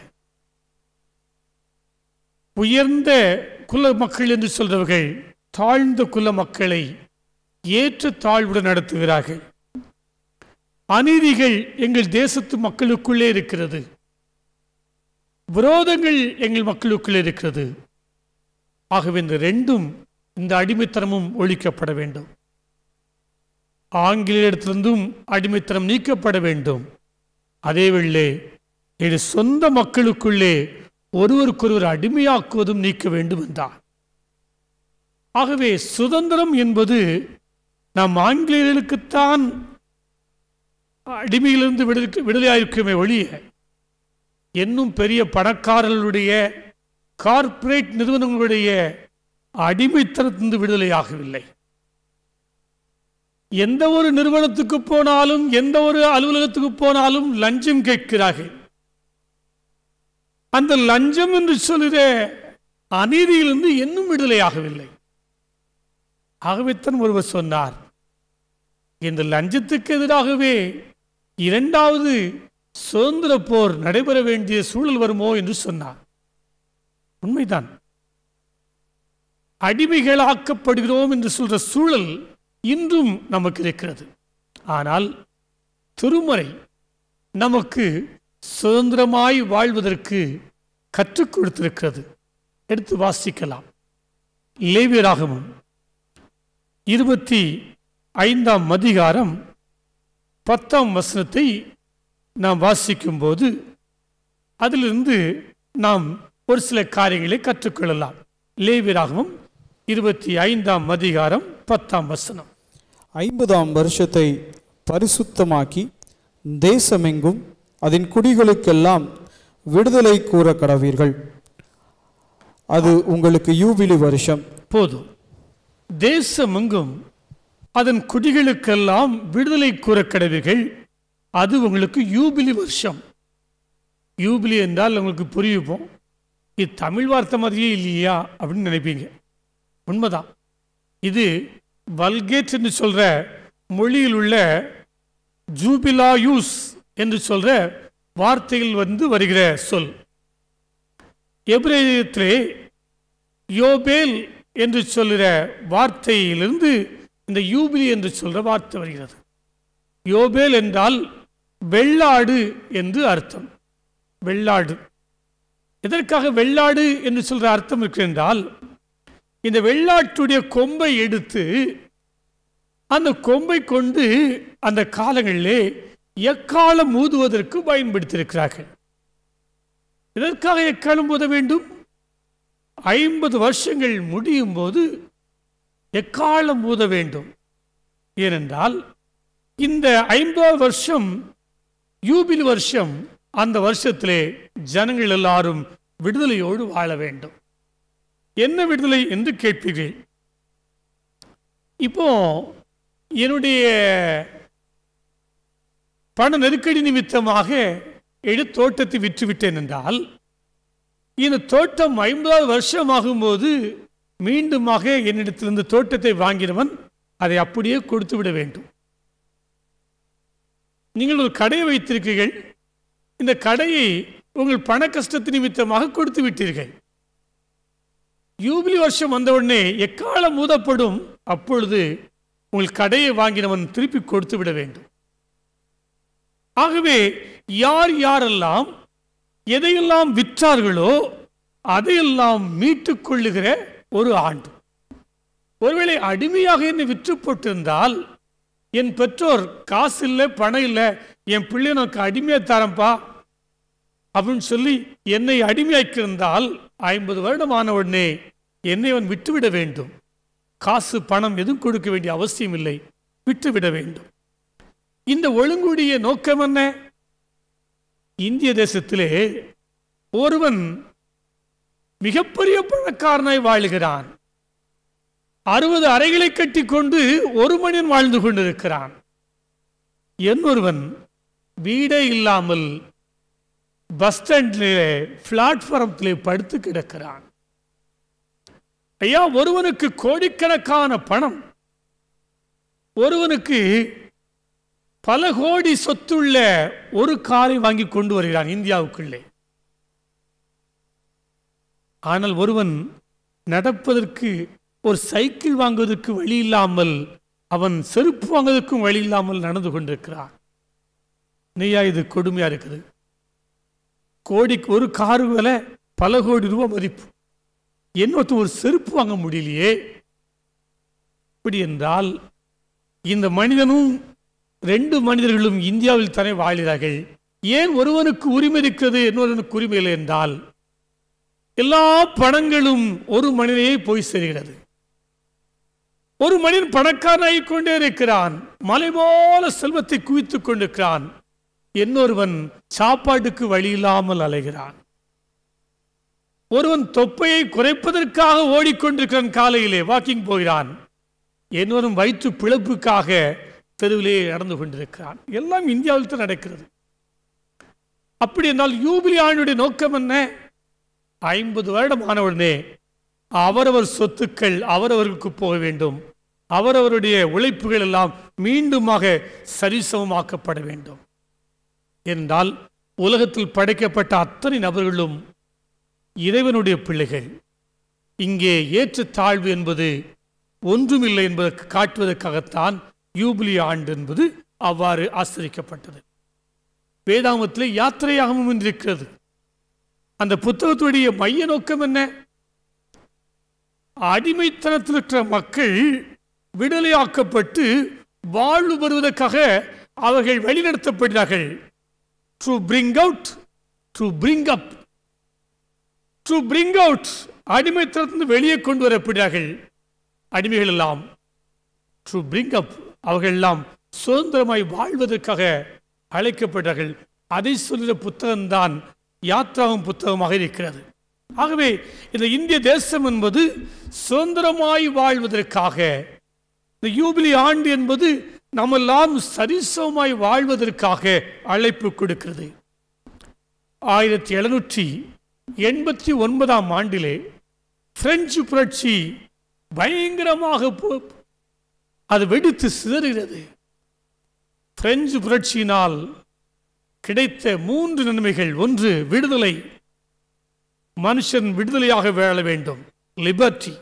உயர்ந்த குல மக்கள் என்று சொல்றவர்கள் தாழ்ந்த குல மக்களை ஏற்ற தாழ்வுடன் நடத்துகிறார்கள். அநீதிகள் எங்கள் தேசத்து மக்களுக்குள்ளே இருக்கிறது. விரோதங்கள் எங்கள் மக்களுக்குள்ளே இருக்கிறது. ஆகவே இந்த ரெண்டும் இந்த அடிமைத்தனமும் ஒழிக்கப்பட வேண்டும். ஆங்கிலேயத்திலிருந்தும் அடிமைத்தனம் நீக்கப்பட வேண்டும். அதேவேளை இது சொந்த மக்களுக்குள்ளே ஒருவருக்கொருவர் அடிமையாக்குவதும் நீக்க வேண்டும் என்றார். ஆகவே சுதந்திரம் என்பது நாம் ஆங்கிலேயர்களுக்குத்தான் அடிமையிலிருந்து விடுதலை விடுதலையாயிருக்குமே ஒழிய இன்னும் பெரிய பணக்காரர்களுடைய கார்ப்பரேட் நிறுவனங்களுடைய அடிமைத்தனத்திலிருந்து விடுதலையாகவில்லை. எந்த ஒரு நிறுவனத்துக்கு போனாலும் எந்த ஒரு அலுவலகத்துக்கு போனாலும் லஞ்சம் கேட்கிறார்கள். அந்த லஞ்சம் என்று சொல்லுகிற அநீதியிலிருந்து இன்னும் விடுதலையாகவில்லை. ஆகவில்லை தான் ஒருவர் சொன்னார் இந்த லஞ்சத்துக்கு எதிராகவே இரண்டாவது சுதந்திர போர் நடைபெற வேண்டிய சூழல் வருமோ? என்று சொன்னார். உண்மைதான். அடிமைகளாக்கப்படுகிறோம் என்று சொல்ற சூழல் இன்றும் நமக்கு இருக்கிறது. ஆனால் திருமறை நமக்கு சுதந்திரமாய் வாழ்வதற்கு கற்றுக் கொடுத்திருக்கிறது. எடுத்து வாசிக்கலாம். லேவியராகவும் இருபத்தி ஐந்தாம் அதிகாரம் பத்தாம் வசனத்தை நாம் வாசிக்கும்போது அதிலிருந்து நாம் ஒரு சில காரியங்களை கற்றுக்கொள்ளலாம். லேவியராகமும் இருபத்தி ஐந்தாம் அதிகாரம் பத்தாம் வசனம். ஐம்பதாம் வருஷத்தை பரிசுத்தமாக்கி தேசமெங்கும் அதன் குடிகளுக்கெல்லாம் விடுதலை கூற கடவீர்கள். அது உங்களுக்கு யூபிலி வருஷம். போதும். தேசமெங்கும் அதன் குடிகளுக்கெல்லாம் விடுதலை கூற கடவுகள் அது உங்களுக்கு யூபிலி வருஷம். யூபிலி என்றால் உங்களுக்கு புரியுப்போம் இது தமிழ் வார்த்தை மாதிரியே இல்லையா அப்படின்னு நினைப்பீங்க. உண்மைதான். இது வல்கேட் என்று சொல்கிற மொழியில் உள்ள ஜூபிலாயூஸ் என்று சொல்கிற வார்த்தையில் வந்து வருகிற சொல். எபிரேயத்திலே யோபேல் என்று சொல்கிற வார்த்தையிலிருந்து இந்த யூபிலி என்று சொல்கிற வார்த்தை வருகிறது. யோபேல் என்றால் வெள்ளாடு என்று அர்த்தம். வெள்ளாடு. எதற்காக வெள்ளாடு என்று சொல்கிற அர்த்தம் இருக்கின்றால் இந்த வெள்ளாட்டுடைய கொம்பை எடுத்து அந்த கொம்பை கொண்டு அந்த காலங்களிலே எக்காலம் ஊதுவதற்கு பயன்படுத்தியிருக்கிறார்கள்? இதற்காக எக்காலம் ஊத வேண்டும்? ஐம்பது வருஷங்கள் முடியும் போது எக்காலம் ஊத வேண்டும்? ஏனென்றால் இந்த ஐம்பதாவது வருஷம் யூபில் வருஷம் அந்த வருஷத்திலே ஜனங்கள் எல்லாரும் விடுதலையோடு வாழ வேண்டும். என்ன விடுதலை என்று கேட்பீர்கள்? இப்போ என்னுடைய பண நெருக்கடி நிமித்தமாக எடுத்தோட்டத்தை விற்றுவிட்டேன் என்றால் இந்த தோட்டம் ஐம்பதாவது வருஷம் ஆகும்போது மீண்டுமாக என்னிடத்திலிருந்து தோட்டத்தை வாங்கினவன் அதை அப்படியே கொடுத்து விட வேண்டும். நீங்கள் ஒரு கடையை வைத்திருக்கிறீர்கள் இந்த கடையை உங்கள் பண கஷ்டத்து நிமித்தமாக கொடுத்து விட்டீர்கள். யூபிலி வருஷம் வந்தவுடனே எக்காலம் மூதப்படும் அப்பொழுது உங்கள் கடையை வாங்கினவன் திருப்பி கொடுத்து விட வேண்டும். ஆகவே யார் யாரெல்லாம் எதையெல்லாம் விற்றார்களோ அதையெல்லாம் மீட்டுக் கொள்ளுகிற ஒரு ஆண்டு. ஒருவேளை அடிமையாக என்னை விற்று போட்டிருந்தால் என் பெற்றோர் காசு இல்லை பணம் இல்லை என் பிள்ளை எனக்கு அடிமையாக தரேன்ப்பா அப்படின்னு சொல்லி என்னை அடிமையாக்கியிருந்தால் ஐம்பது வருடம் ஆன உடனே என்னை அவன் விட்டுவிட வேண்டும். காசு பணம் எதுவும் கொடுக்க வேண்டிய அவசியம் இல்லை. விட்டுவிட வேண்டும். இந்த ஒழுங்குடைய நோக்கம் என்ன? இந்திய தேசத்திலே ஒருவன் மிகப்பெரிய பணக்காரனாய் வாழுகிறான். அறுபது அறைகளை கட்டிக்கொண்டு ஒரு மனிதன் வாழ்ந்து கொண்டிருக்கிறான். என்னொருவன் வீடே இல்லாமல் பஸ் ஸ்டாண்டிலே பிளாட்ஃபாரத்திலே படுத்து கிடக்கிறான். ஐயா ஒருவனுக்கு கோடிக்கணக்கான பணம் ஒருவனுக்கு பல கோடி சொத்துள்ள ஒரு காரை வாங்கி கொண்டு வருகிறான் இந்தியாவுக்குள்ளே. ஆனால் ஒருவன் நடப்பதற்கு ஒரு சைக்கிள் வாங்குவதற்கு வழி இல்லாமல் அவன் செருப்பு வாங்குவதற்கும் வழி இல்லாமல் நடந்து கொண்டிருக்கிறான். நீயா இது கொடுமையா இருக்குது. கோடிக்கு ஒரு காரு விலை பல கோடி ரூபாய் மதிப்பு. என்னொருத்தன் ஒரு செருப்பு வாங்க முடியலையே? இப்படி என்றால் இந்த மனிதனும் ரெண்டு மனிதர்களும் இந்தியாவில் தானே வாழ்கிறார்கள் ஏன் ஒருவனுக்கு உரிமை இருக்கிறது இன்னொருவனுக்கு உரிமை இல்லை என்றால் எல்லா பணங்களும் ஒரு மனிதனையே போய் சேர்கிறது. ஒரு மனிதன் பணக்காரனாகிக் கொண்டே இருக்கிறான் மலை போல செல்வத்தை குவித்துக் கொண்டிருக்கிறான். இன்னொருவன் சாப்பாட்டுக்கு வழி இல்லாமல் அலைகிறான். ஒருவன் தொப்பையை குறைப்பதற்காக ஓடிக்கொண்டிருக்கிறான் காலையிலே வாக்கிங் போகிறான். இன்னொரும் வயிற்று பிழப்புக்காக தெருவிலே நடந்து கொண்டிருக்கிறான். எல்லாம் இந்தியாவில் தான் நடக்கிறது. அப்படி என்றால் யூபிலி ஆண்டுடைய நோக்கம் என்ன? ஐம்பது வருடம் ஆனவுடனே அவரவர் சொத்துக்கள் அவரவருக்கு போக வேண்டும். அவரவருடைய உழைப்புகள் எல்லாம் மீண்டுமாக சரிசமமாக்கப்பட வேண்டும். என்றால் உலகத்தில் படைக்கப்பட்ட அத்தனை நபர்களும் இறைவனுடைய பிள்ளைகள். இங்கே ஏற்றத்தாழ்வு என்பது ஒன்றுமில்லை என்பதற்கு காட்டுவதற்காகத்தான் யூபிலி ஆண்டு என்பது அவ்வாறு ஆசிரிக்கப்பட்டது. வேதாமத்திலே யாத்திரையாகவும் இருக்கிறது அந்த புத்தகத்துடைய மைய நோக்கம் என்ன? அடிமைத்தனத்தில் இருக்கிற மக்கள் விடுதலையாக்கப்பட்டு வாழ்வு வருவதற்காக அவர்கள் வழிநடத்தப்படுகிறார்கள். To bring out to bring up to bring out அடிமைத்தனத்திலிருந்து வெளியே கொண்டு வரப்படுகிறார்கள் அடிமைகள் எல்லாம் டு பிரிங் அப் அவர்கள் எல்லாம் சுதந்திரமாய் வாழ்வதற்காக அழைக்கப்பட்டார்கள் அதை சொல்கிற புத்தகம்தான் யாத்ராவும் புத்தகமாக இருக்கிறது. ஆகவே இந்த இந்திய தேசம் என்பது சுதந்திரமாய் வாழ்வதற்காக இந்த யூபிலி ஆண்டு என்பது நம்மெல்லாம் சரிசமமாய் வாழ்வதற்காக அழைப்பு கொடுக்கிறது. ஆயிரத்தி எழுநூற்றி எண்பத்தி ஒன்பதாம் ஆண்டிலே பிரெஞ்சு புரட்சி பயங்கரமாக அது வெடித்து சிதறுகிறது பிரெஞ்சு புரட்சியினால் கிடைத்த மூன்று நன்மைகள். ஒன்று விடுதலை. மனுஷன் விடுதலையாக வாழ வேண்டும். லிபர்ட்டி.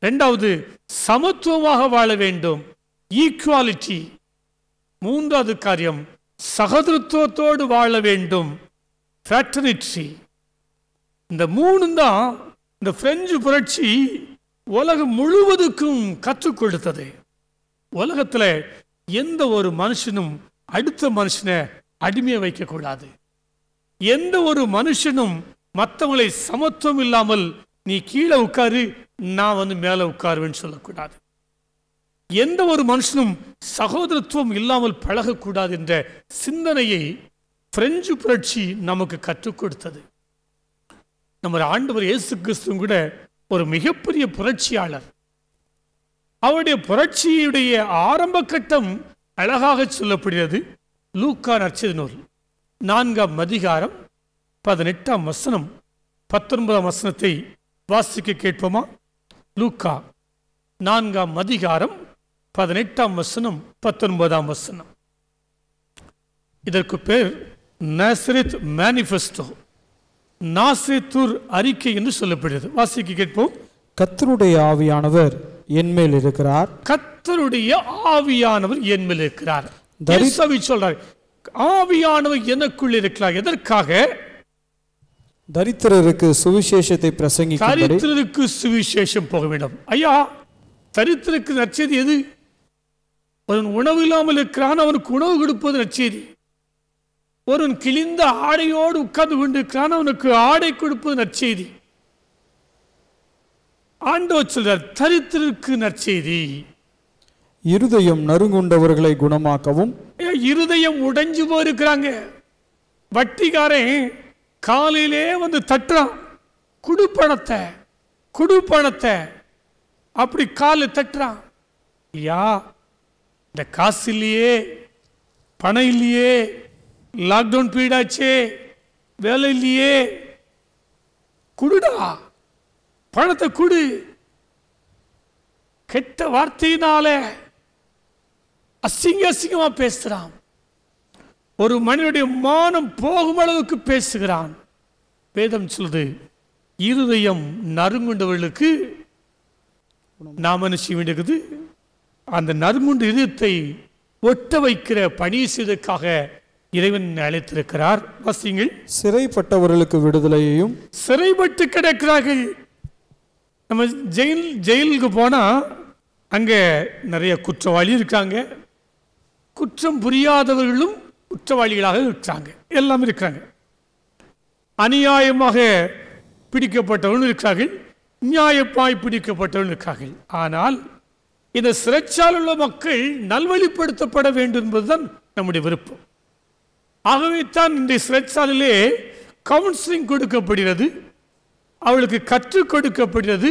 ரெண்டாவது சமத்துவமாக வாழ வேண்டும். ஈக்குவாலிட்டி மூன்றாவது காரியம் சகோதரத்துவத்தோடு வாழ வேண்டும். ஃபேட்டர்னிட்டி இந்த மூணு தான் இந்த பிரெஞ்சு புரட்சி உலகம் முழுவதுக்கும் கற்றுக் கொடுத்தது. உலகத்தில் எந்த ஒரு மனுஷனும் அடுத்த மனுஷனை அடிமையை வைக்கக்கூடாது எந்த ஒரு மனுஷனும் மற்றவங்களை சமத்துவம் இல்லாமல் நீ கீழே உட்காரு நான் வந்து மேலே உட்காருவேன்னு சொல்லக்கூடாது. எந்த ஒரு மனுஷனும் சகோதரத்துவம் இல்லாமல் பழகக்கூடாது என்ற சிந்தனையை பிரெஞ்சு புரட்சி நமக்கு கற்றுக் கொடுத்தது. நம்ம ஆண்டவர் இயேசு கிறிஸ்துவும் கூட ஒரு மிகப்பெரிய புரட்சியாளர். அவருடைய புரட்சியுடைய ஆரம்ப கட்டம் அழகாக சொல்லப்படுகிறது. லூக்கா நற்செய்தி நூல் நான்காம் அதிகாரம் பதினெட்டாம் வசனம் பத்தொன்பதாம் வசனத்தை வாசிக்க கேட்போமா? லூக்கா நான்காம் அதிகாரம் பதினெட்டாம் வசனம் பத்தொன்பதாம் வசனம். இதற்கு பேர் நாசரித் மேனிஃபெஸ்டோ. நாசரித்தூர் அறிக்கை என்று சொல்லப்படுகிறது. வாசிக்க கேட்போம். கர்த்தருடைய ஆவியானவர் என்மேல் இருக்கிறார். கர்த்தருடைய ஆவியானவர் என் மேல் இருக்கிறார். தரி- இயேசுவை சொல்றார் ஆவியானவர் எனக்குள் இருக்கிறார். எதற்காக? தரித்திரருக்கு சுவிசேஷத்தை பிரசங்கிக்கும்படி. தரித்திரருக்கு சுவிசேஷம் போக வேண்டும் ஐயா தரித்திரருக்கு நற்செய்தி எது? ஒருவன் உணவு இல்லாமல் இருக்கிறான் அவனுக்கு உணவு கொடுப்பது நற்செய்தி. ஒருவன் கிழிந்த ஆடையோடு உட்கார்ந்து கொண்டிருக்கிறான் அவனுக்கு ஆடை கொடுப்பது நற்செய்தி. ஆண்டவர் சொல்றார் தரித்திரருக்கு நற்செய்தி. இருதயம் நறுங்குண்டவர்களை குணமாக்கவும். இருதயம் உடைஞ்சு போயிருக்கிறாங்க. வட்டிக்காரன் காலையிலே வந்து தட்டுறான். குடு பணத்தை குடு பணத்தை. அப்படி காலை தட்டுறான். ஐயா இந்த காசு இல்லையே பணம் இல்லையே லாக்டவுன் பீரியடாச்சே வேலை இல்லையே குடுடா பணத்தை குடு. கெட்ட வார்த்தையினால அசிங்க அசிங்கமா பேசுகிறான் ஒரு மனிதனுடைய மானம் போகும் அளவுக்கு பேசுகிறான். வேதம் சொல்லுது இருதயம் நறுங்குண்டவர்களுக்கு நாம் என்ன செய்ய வேண்டியது அந்த நறுங்குண்டு இதயத்தை ஒட்ட வைக்கிற பணி செய்வதற்காக இறைவன் அழைத்திருக்கிறார். வசிங்கள் சிறைப்பட்டவர்களுக்கு விடுதலையையும் சிறைப்பட்டு கிடக்கிறார்கள். நம்ம ஜெயில் ஜெயிலுக்கு போனால் அங்கே நிறைய குற்றவாளி இருக்காங்க. குற்றம் புரியாதவர்களும் குற்றவாளிகளாக இருக்காங்க. எல்லாம் இருக்கிறாங்க அநியாயமாக பிடிக்கப்பட்டவர்கள் இருக்கிறார்கள் நியாயப்பாய் பிடிக்கப்பட்டவர்கள் இருக்கிறார்கள் ஆனால் இந்த சிறைச்சாலை உள்ள மக்கள் நல்வழிப்படுத்தப்பட வேண்டும் என்பதுதான் நம்முடைய விருப்பம். ஆகவே தான் இந்த சிறைச்சாலையிலே கவுன்சிலிங் கொடுக்கப்படுகிறது அவளுக்கு கற்றுக் கொடுக்கப்படுகிறது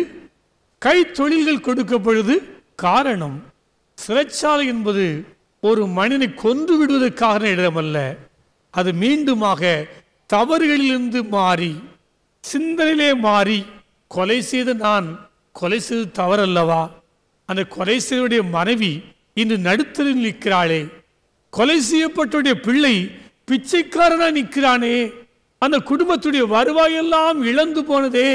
கை தொழில்கள் கொடுக்கப்படுது காரணம். சிறைச்சாலை என்பது ஒரு மனிதனை கொன்று விடுவதற்கான இடமல்ல அது மீண்டுமாக தவறுகளிலிருந்து மாறி சிந்தனையிலே மாறி கொலை செய்து நான் கொலை செய்து தவறல்லவா? அந்த கொலை செய்தவருடைய மனைவி இன்று நடுத்தரில் நிற்கிறாளே. கொலை செய்யப்பட்டவருடைய பிள்ளை பிச்சைக்காரனா நிற்கிறானே. அந்த குடும்பத்துடைய வருவாயெல்லாம் இழந்து போனதே.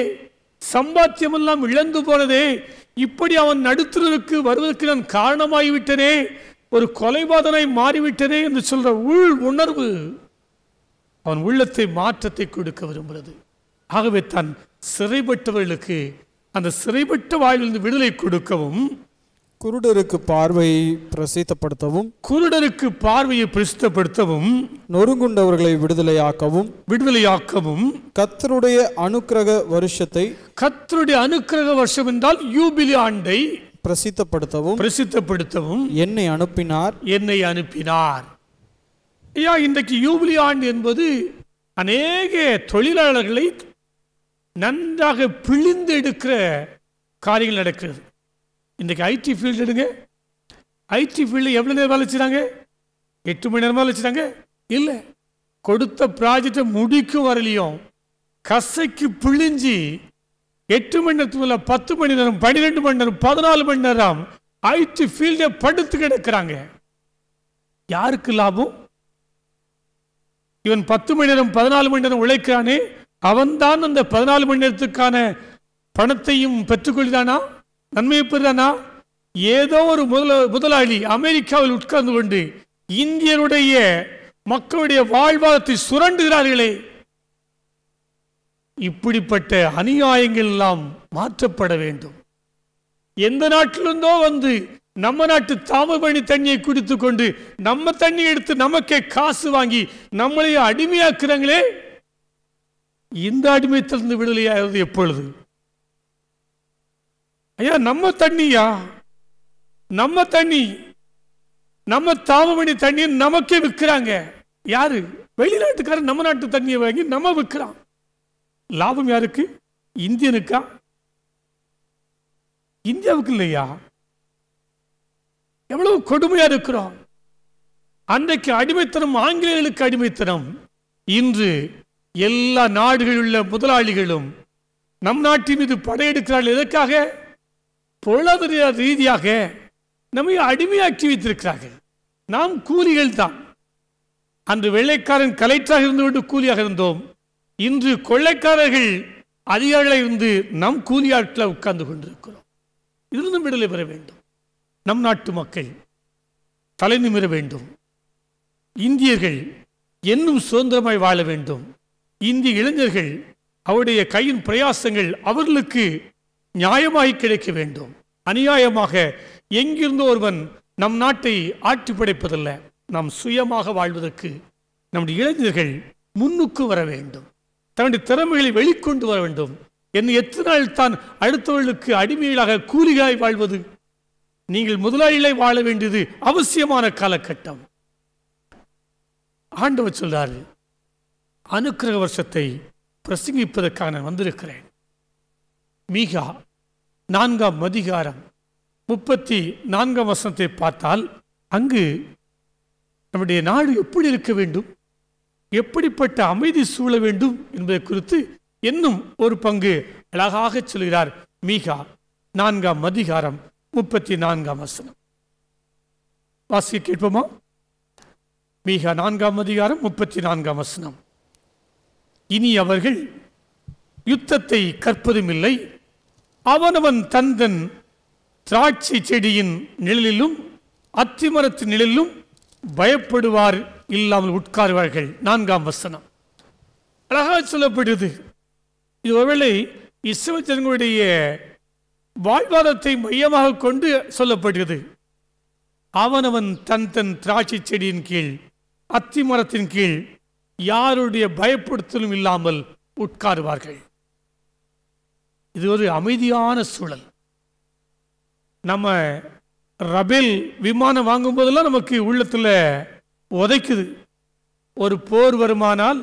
சம்பாத்தியமெல்லாம் இழந்து போனதே. இப்படி அவன் நடுத்தருக்கு வருவதற்கு நான் காரணமாகிவிட்டனே. ஒரு கொலைபாதனை மாறிவிட்டனே என்று சொல்ற உள் உணர்வு அவன் உள்ளத்தை மாற்றத்தை கொடுக்க விரும்புகிறது. ஆகவே தான் சிறைப்பட்டவர்களுக்கு அந்த சிறைப்பட்ட வாழ்விலிருந்து விடுதலை கொடுக்கவும் குருடருக்கு பார்வையை பிரசித்தப்படுத்தவும் குருடருக்கு பார்வையை பிரசித்தப்படுத்தவும் நொறுங்குண்டவர்களை விடுதலையாக்கவும் விடுதலையாக்கவும் கர்த்தருடைய அனுக்கிரக வருஷத்தை கர்த்தருடைய அனுக்கிரக வருஷம் என்றால் யூபிலி ஆண்டை பிரசித்தப்படுத்தவும் பிரசித்தப்படுத்தவும் என்னை அனுப்பினார். என்னை அனுப்பினார். ஐயா இன்றைக்கு யூபிலி ஆண்டு என்பது அநேக தொழிலாளர்களை நன்றாக பிழிந்து எடுக்கிற காரியங்கள் நடக்கிறது. இன்றைக்கு ஐடி ஃபீல்டு எடுங்க. ஐடி ஃபீல்டு எவ்வளோ நேரம் வேலை எட்டு மணி நேரமாக வேலை இல்லை. கொடுத்த ப்ராஜெக்டை முடிக்கும் வரலையும் கசைக்கு பிழிஞ்சி எட்டு மணி நேரத்துக்கு பத்து மணி நேரம் பன்னிரெண்டு மணி நேரம் பதினாலு மணி நேரம் ஐடி ஃபீல்டை படுத்து கிடக்கிறாங்க. யாருக்கு லாபம்? இவன் பத்து மணி நேரம் பதினாலு மணி நேரம் உழைக்கிறானே அவன்தான் அந்த பதினாலு மணி நேரத்துக்கான பணத்தையும் பெற்றுக்கொள்கிறானா? நன்மையை பெறுறானா ஏதோ ஒரு முதல முதலாளி அமெரிக்காவில் உட்கார்ந்து கொண்டு இந்தியருடைய மக்களுடைய வாழ்வாதாரத்தை சுரண்டுகிறார்களே. இப்படிப்பட்ட அநியாயங்கள் எல்லாம் மாற்றப்பட வேண்டும். எந்த நாட்டிலிருந்தோ வந்து நம்ம நாட்டு தாமிரபரணி தண்ணியை குடித்து கொண்டு நம்ம தண்ணி எடுத்து நமக்கே காசு வாங்கி நம்மளையே அடிமையாக்குறாங்களே. இந்த அடிமைத்திலிருந்து விடுதலையாகிறது எப்பொழுது? ஐயா நம்ம தண்ணியா? நம்ம தண்ணி நம்ம தாமமணி தண்ணியை நமக்கே விற்கிறாங்க. யாரு? வெளிநாட்டுக்காரர் நம்ம நாட்டு தண்ணியை வாங்கி நம்ம விற்கிறான். லாபம் யாருக்கு? இந்தியனுக்கா? இந்தியாவுக்கு இல்லையா? எவ்வளவு கொடுமையா இருக்கிறோம். அன்றைக்கு அடிமைத்தனம் ஆங்கிலேயர்களுக்கு அடிமைத்தனம். இன்று எல்லா நாடுகளில் உள்ள முதலாளிகளும் நம் நாட்டின் மீது படையெடுக்கிறார்கள் எதற்காக? பொருளாதார ரீதியாக நம்மை அடிமையாக்கி வைத்திருக்கிறார்கள். நாம் கூலிகள் தான். அன்று வெள்ளைக்காரன் கலெக்டராக இருந்து கொண்டு கூலியாக இருந்தோம். இன்று கொள்ளைக்காரர்கள் அதிகாரிகளாக இருந்து நம் கூலியாட்களை உட்கார்ந்து கொண்டிருக்கிறோம். இதிலிருந்து விடுதலை பெற வேண்டும். நம் நாட்டு மக்கள் தலை நிமிர வேண்டும். இந்தியர்கள் என்னும் சுதந்திரமாய் வாழ வேண்டும். இந்திய இளைஞர்கள் அவருடைய கையின் பிரயாசங்கள் அவர்களுக்கு நியாயமாய் கிடைக்க வேண்டும். அநியாயமாக எங்கிருந்தோ ஒருவன் நம் நாட்டை ஆட்சி படைப்பதில்லை. நாம் சுயமாக வாழ்வதற்கு நம்முடைய இளைஞர்கள் முன்னுக்கு வர வேண்டும். தன்னுடைய திறமைகளை வெளிக்கொண்டு வர வேண்டும். என்னை எத்தனை நாள் தான் அடுத்தவர்களுக்கு அடிமைகளாக கூலிகளாய் வாழ்வது? நீங்கள் முதலாளிகளை வாழ வேண்டியது அவசியமான காலகட்டம். ஆண்டவர் சொல்றாரு அனுக்கிரக வருஷத்தை பிரசங்கிப்பதற்காக நான் வந்திருக்கிறேன். மீகா நான்காம் அதிகாரம் முப்பத்தி நான்காம் வசனத்தை பார்த்தால் அங்கு நம்முடைய நாடு எப்படி இருக்க வேண்டும்? எப்படிப்பட்ட அமைதி சூழ வேண்டும் என்பதை குறித்து இன்னும் ஒரு பங்கு அழகாக சொல்கிறார் மீகா நான்காம் அதிகாரம் முப்பத்தி நான்காம் வசனம். வாசிக்க கேட்போமா? மீகா நான்காம் அதிகாரம் முப்பத்தி நான்காம் வசனம். இனி அவர்கள் யுத்தத்தை கற்பதும் இல்லை அவனவன் தந்தன் திராட்சை செடியின் நிழலிலும் அத்திமரத்தின் நிழலிலும் பயப்படுவார் இல்லாமல் உட்காருவார்கள். நான்காம் வசனம். அழகாக சொல்லப்படுது. இது ஒருவேளை இஸ்வஜன்களுடைய வாழ்வாதாரத்தை மையமாக கொண்டு சொல்லப்படுகிறது. அவனவன் தன் தன் திராட்சை செடியின் கீழ் அத்திமரத்தின் கீழ் யாருடைய பயப்படுத்தலும் இல்லாமல் உட்காருவார்கள். இது ஒரு அமைதியான சூழல். நம்ம ரபேல் விமானம் வாங்கும் போதெல்லாம் நமக்கு உள்ளத்தில் உதைக்குது. ஒரு போர் வருமானால்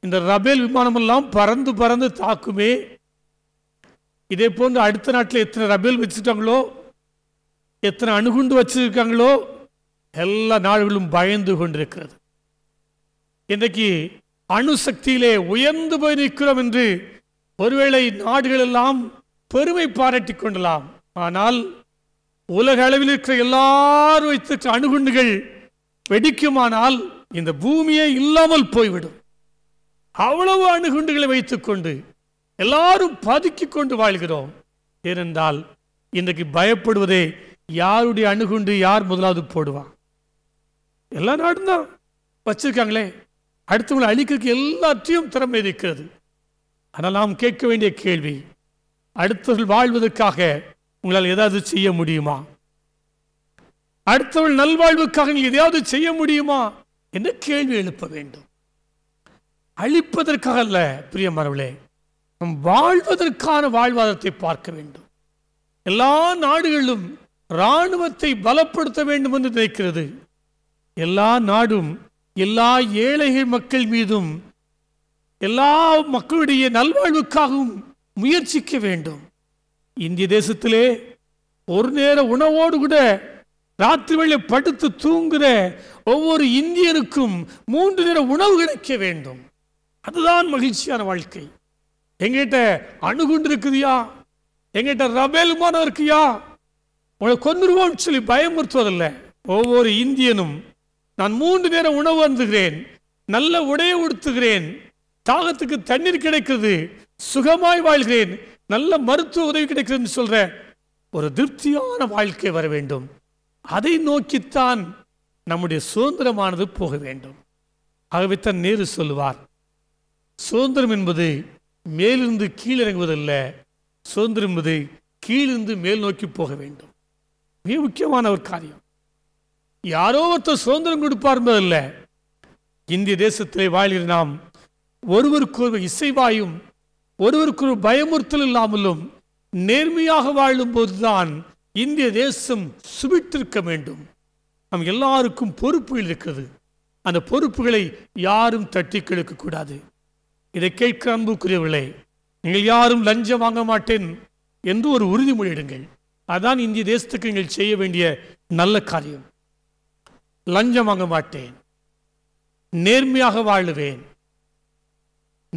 இந்த ரபேல் விமானமெல்லாம் பறந்து பறந்து தாக்குமே. இதே போன்று அடுத்த நாட்டில் எத்தனை ரபேல் வச்சுட்டாங்களோ எத்தனை அணுகுண்டு வச்சுருக்காங்களோ எல்லா நாடுகளும் பயந்து கொண்டிருக்கிறது. இன்றைக்கு அணுசக்தியிலே உயர்ந்து போய் நிற்கிறோம் என்று ஒருவேளை நாடுகளெல்லாம் பெருமை பாராட்டி கொள்ளலாம். ஆனால் உலக அளவில் இருக்கிற எல்லாரும் வைத்திருக்கிற அணுகுண்டுகள் வெடிக்குமானால் இந்த பூமியே இல்லாமல் போய்விடும். அவ்வளவு அணுகுண்டுகளை வைத்துக்கொண்டு எல்லாரும் பதுக்கி கொண்டு வாழ்கிறோம். ஏனென்றால் இன்றைக்கு பயப்படுவதே யாருடைய அணுகுண்டு யார் முதலாவது போடுவான்? எல்லா நாடும் தான். வச்சிருக்காங்களே. அடுத்தவங்களை அழிக்கிறதுக்கு எல்லாத்தையும் திறமை இருக்கிறது. ஆனால் நாம் கேட்க வேண்டிய கேள்வி அடுத்தவர்கள் வாழ்வதற்காக உங்களால் ஏதாவது செய்ய முடியுமா? அடுத்தவள் நல்வாழ்வுக்காக நீங்கள் எதையாவது செய்ய முடியுமா? என்று கேள்வி எழுப்ப வேண்டும். அழிப்பதற்காக அல்ல பிரியமரவளே நம் வாழ்வதற்கான வாழ்வாதாரத்தை பார்க்க வேண்டும். எல்லா நாடுகளிலும் இராணுவத்தை பலப்படுத்த வேண்டும் என்று நினைக்கிறது. எல்லா நாடும் எல்லா ஏழைகள் மக்கள் மீதும் எல்லா மக்களுடைய நல்வாழ்வுக்காகவும் முயற்சிக்க வேண்டும். இந்திய தேசத்திலே ஒரு நேர உணவோடு கூட ராத்திரி வேளை படுத்து தூங்குகிற ஒவ்வொரு இந்தியனுக்கும் மூன்று நேர உணவு கிடைக்க வேண்டும். அதுதான் மகிழ்ச்சியான வாழ்க்கை. எங்கிட்ட அணுகுண்டு இருக்குதுயா? எங்கிட்ட ரபேல் மானம் இருக்குயா? உங்களை கொன்னுருவோம்னு சொல்லி பயமுறுத்துவதில்லை. ஒவ்வொரு இந்தியனும் நான் மூன்று நேரம் உணவு அருந்துகிறேன் நல்ல உடையை உடுத்துகிறேன் தாகத்துக்கு தண்ணீர் கிடைக்கிறது சுகமாய் வாழ்கிறேன் நல்ல மருத்துவ உதவி கிடைக்கிறதுன்னு சொல்கிற ஒரு திருப்தியான வாழ்க்கை வர வேண்டும். அதை நோக்கித்தான் நம்முடைய சுதந்திரமானது போக வேண்டும். ஆகவே தான் நேரு சொல்லுவார் சுதந்திரம் என்பது மேலிருந்து கீழிறங்குவதல்ல சுதந்திரம் என்பது கீழிருந்து மேல் நோக்கி போக வேண்டும். மிக முக்கியமான ஒரு காரியம். யாரோ ஒருத்தர் சுதந்திரம் கொடுப்பார் என்பதல்ல இந்திய தேசத்திலே வாழ்கிற நாம் ஒருவருக்கு ஒரு இசைவாயும் ஒருவருக்கு ஒரு பயமுறுத்தல் இல்லாமலும் நேர்மையாக வாழும் போதுதான் இந்திய தேசம் சுபித்திருக்க வேண்டும். நம் எல்லாருக்கும் பொறுப்புகள் இருக்கிறது. அந்த பொறுப்புகளை யாரும் தட்டி கெடுக்கக்கூடாது. கூடாது இதை கேட்க அன்புக்குரியவர்களே நீங்கள் யாரும் லஞ்சம் வாங்க மாட்டேன் என்று ஒரு உறுதிமொழியிடுங்கள் அதான் இந்திய தேசத்துக்கு நீங்கள் செய்ய வேண்டிய நல்ல காரியம். லஞ்சம் வாங்க மாட்டேன். நேர்மையாக வாழுவேன்.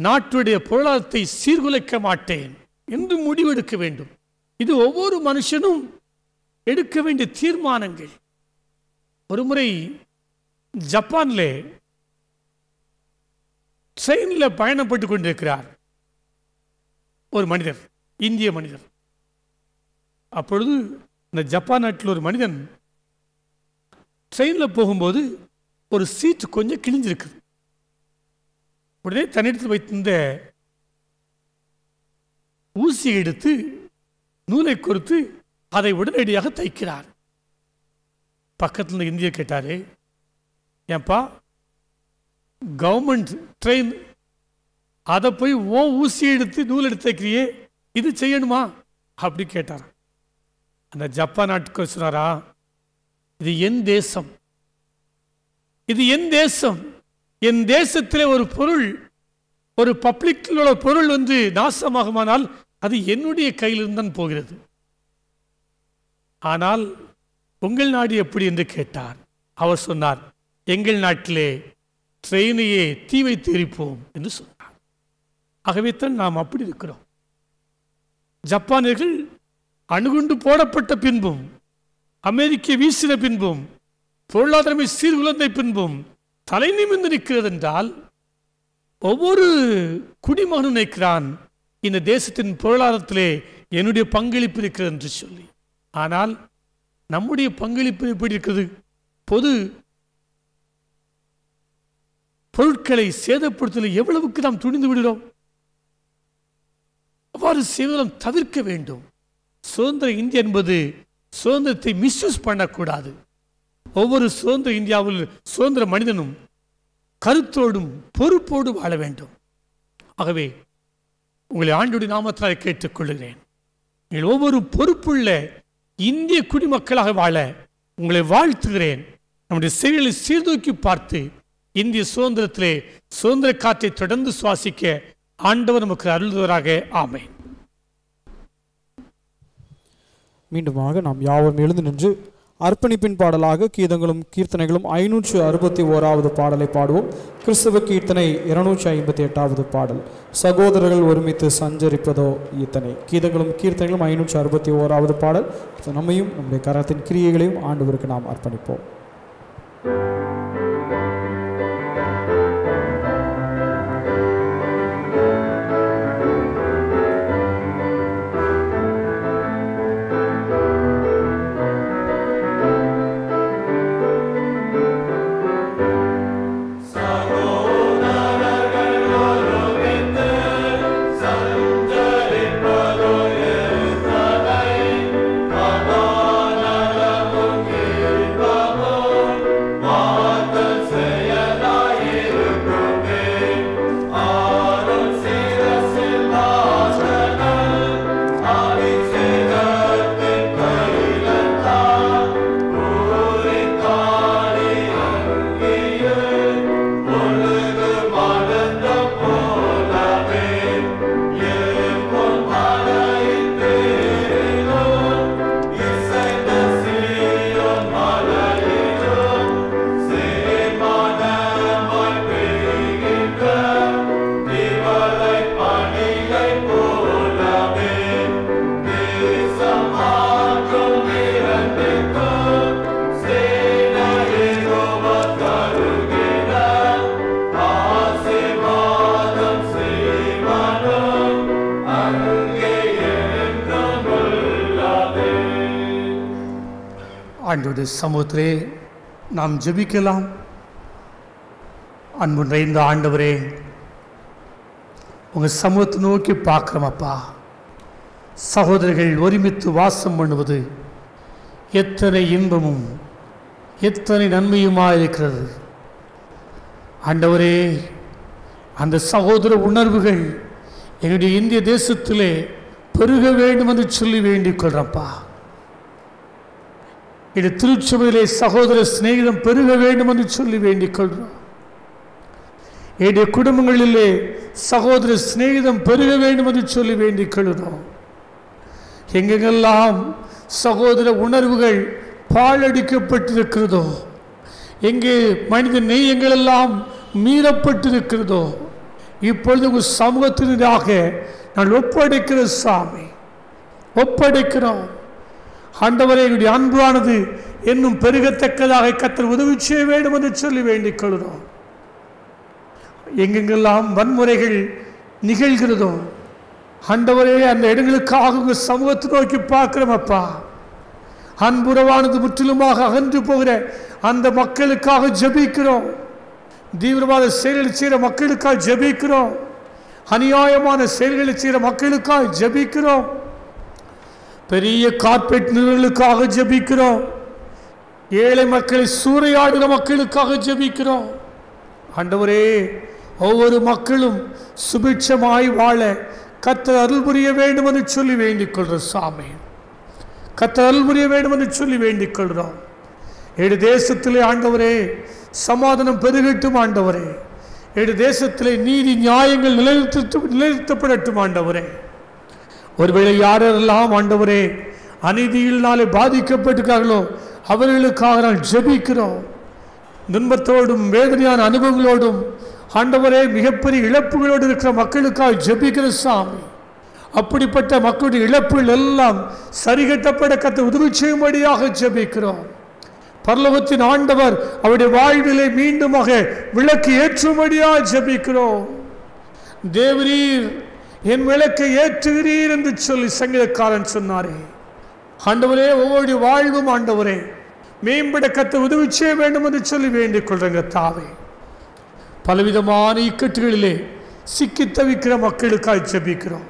நாட்டுடைய பொருளாதாரத்தை சீர்குலைக்க மாட்டேன் என்று முடிவெடுக்க வேண்டும். இது ஒவ்வொரு மனுஷனும் எடுக்க வேண்டிய தீர்மானங்கள். ஒருமுறை ஜப்பானில் ட்ரெயினில் பயணப்பட்டு கொண்டிருக்கிறார் ஒரு மனிதர் இந்திய மனிதர். அப்பொழுது இந்த ஜப்பான் நாட்டில் ஒரு மனிதன் ட்ரெயினில் போகும்போது ஒரு சீட் கொஞ்சம் கிழிஞ்சிருக்குது. உடனே தன்னிடத்தில் வைத்திருந்த ஊசியை எடுத்து நூலை கொடுத்து அதை உடனடியாக தைக்கிறார். பக்கத்தில் இருந்த இந்தியர் கேட்டார் ஏன்பா கவர்மெண்ட் ட்ரெயின் அதை போய் ஓ ஊசி எடுத்து நூல் எடுத்து தைக்கிறியே இது செய்யணுமா? அப்படி கேட்டார் அந்த ஜப்பான் நாட்டுக்கு சொன்னாரா இது என் தேசம். இது என் தேசம். என் தேசத்திலே ஒரு பொருள் ஒரு பப்ளிக்கில் உள்ள பொருள் வந்து நாசமாகுமானால் அது என்னுடைய கையிலிருந்து தான் போகிறது. ஆனால் உங்கள் நாடு எப்படி என்று கேட்டார். அவர் சொன்னார் எங்கள் நாட்டிலே ட்ரெயினையே தீ வைத்து எரிப்போம் என்று சொன்னார். ஆகவே தான் நாம் அப்படி இருக்கிறோம். ஜப்பானியர்கள் அணுகுண்டு போடப்பட்ட பின்பும் அமெரிக்க வீசின பின்பும் பொருளாதாரமே சீர்குலைந்த பின்பும் தலை நிமிர்ந்து நிற்கிறது என்றால் ஒவ்வொரு குடிமகனும் நினைக்கிறான் இந்த தேசத்தின் பொருளாதாரத்திலே என்னுடைய பங்களிப்பு இருக்கிறது என்று சொல்லி. ஆனால் நம்முடைய பங்களிப்பு எப்படி இருக்கிறது? பொது பொருட்களை சேதப்படுத்தல் எவ்வளவுக்கு நாம் துணிந்து விடுகிறோம்? அவ்வாறு செய்வதும் தவிர்க்க வேண்டும். சுதந்திர இந்தியா என்பது சுதந்திரத்தை மிஸ்யூஸ் பண்ணக்கூடாது. ஒவ்வொரு சுதந்திர இந்தியாவில் சுதந்திர மனிதனும் கருத்தோடும் பொறுப்போடு வாழ வேண்டும். ஆகவே உங்களை ஆண்டுடைய நாமத்தால் கேட்டுக்கொள்கிறேன். நீங்கள் ஒவ்வொரு பொறுப்புள்ள இந்திய குடிமக்களாக வாழ உங்களை வாழ்த்துகிறேன். நம்முடைய செயலை சீர்தூக்கி பார்த்து இந்திய சுதந்திரத்திலே சுதந்திர காற்றை தொடர்ந்து சுவாசிக்க ஆண்டவர் நமக்கு அருள்வராக ஆமேன். மீண்டுமாக நாம் யாவரும் எழுந்து நின்று அர்ப்பணிப்பின் பாடலாக கீதங்களும் கீர்த்தனைகளும் ஐநூற்று அறுபத்தி ஓராவது பாடலை பாடுவோம். கிறிஸ்தவ கீர்த்தனை இருநூற்றி ஐம்பத்தி எட்டாவது பாடல். சகோதரர்கள் ஒருமித்து சஞ்சரிப்பதோ இத்தனை. கீதங்களும் கீர்த்தனைகளும் ஐநூற்று அறுபத்தி ஓராவது பாடல். நம்மையும் நம்முடைய கரத்தின் கிரியைகளையும் ஆண்டவருக்கு நாம் அர்ப்பணிப்போம். ஆண்டோடைய சமூகத்திலே நாம் ஜெபிக்கலாம். அன்பு நிறைந்த ஆண்டவரே உங்கள் சமூகத்தை நோக்கி பார்க்குறோமப்பா சகோதரிகள் ஒருமித்து வாசம் பண்ணுவது எத்தனை இன்பமும் எத்தனை நன்மையுமாக இருக்கிறது. ஆண்டவரே அந்த சகோதர உணர்வுகள் எங்களுடைய இந்திய தேசத்திலே பெருக வேண்டும் என்று சொல்லி வேண்டிக் கொள்றப்பா இது திருச்சபையிலே சகோதர சிநேகிதம் பெருக வேண்டும் என்று சொல்லி வேண்டிக் கொள்கிறோம் என்னுடைய குடும்பங்களிலே சகோதர சிநேகிதம் பெருக வேண்டும் என்று சொல்லி வேண்டிக் கொள்கிறோம் எங்கெங்கெல்லாம் சகோதர உணர்வுகள் பாழடிக்கப்பட்டிருக்கிறதோ எங்கே மனித நெய்யங்களெல்லாம் மீறப்பட்டிருக்கிறதோ இப்பொழுது உங்கள் சமூகத்தினராக நான் ஒப்படைக்கிற சாமி ஒப்படைக்கிறோம். ஆண்டவரே என்னுடைய அன்பானது இன்னும் பெருகத்தக்கதாக கத்தர் உதவி செய்ய வேண்டும் என்று சொல்லி வேண்டிக் கொள்கிறோம். எங்கெங்கெல்லாம் வன்முறைகள் நிகழ்கிறதோ ஆண்டவரே அந்த இடங்களுக்காக உங்கள் சமூகத்தை நோக்கி பார்க்கிறோம் அப்பா. அன்புறவானது முற்றிலுமாக அகன்று போகிற அந்த மக்களுக்காக ஜபிக்கிறோம். தீவிரவாத செயல்களை செய்கிற மக்களுக்காக ஜெபிக்கிறோம். அநியாயமான செயல்களை செய்கிற மக்களுக்காக ஜெபிக்கிறோம். பெரிய கார்பெட் நிறுவனங்களுக்காக ஜெபிக்கிறோம். ஏழை மக்களை சூறையாடுகிற மக்களுக்காக ஜெபிக்கிறோம். ஆண்டவரே ஒவ்வொரு மக்களும் சுபிட்சமாய் வாழ கத்த அருள் புரிய வேண்டும் என்று சொல்லி வேண்டிக் கொள்கிறோம் சாமி. கத்த அருள் புரிய வேண்டும் என்று சொல்லி வேண்டிக் கொள்கிறோம் ஏழு தேசத்திலே ஆண்டவரே சமாதானம் பெருகட்டும் ஆண்டவரே. ஏழு தேசத்திலே நீதி நியாயங்கள் நிலைநிறுத்த நிலைநிறுத்தப்படட்டும் ஆண்டவரே. ஒருவேளை யாரெல்லாம் ஆண்டவரே அநீதியினாலே பாதிக்கப்பட்டிருக்கார்களோ அவர்களுக்காக நான் ஜெபிக்கிறோம். துன்பத்தோடும் வேதனையான அனுபவங்களோடும் ஆண்டவரே மிகப்பெரிய இழப்புகளோடு இருக்கிற மக்களுக்காக ஜெபிக்கிற சாமி. அப்படிப்பட்ட மக்களுடைய இழப்புகள் எல்லாம் சரிகட்டப்பட கத்த உதவி செய்யும்படியாக ஜெபிக்கிறோம். பரலோகத்தின் ஆண்டவர் அவருடைய வாழ்விலை மீண்டுமாக விளக்கு ஏற்றும்படியாக ஜெபிக்கிறோம். தேவரீர் என் விளக்கை ஏற்றுகிறீர் என்று சொல்லி சங்கீதக்காரன் சொன்னாரே. ஆண்டவரே ஒவ்வொரு வாழ்வும் ஆண்டவரே மேம்பட கத்த உதவி செய்ய வேண்டும் என்று சொல்லி வேண்டிக் கொள்றங்க தாவே. பலவிதமான இக்கட்டுகளிலே சிக்கி தவிக்கிற மக்களுக்காக ஜபிக்கிறோம்.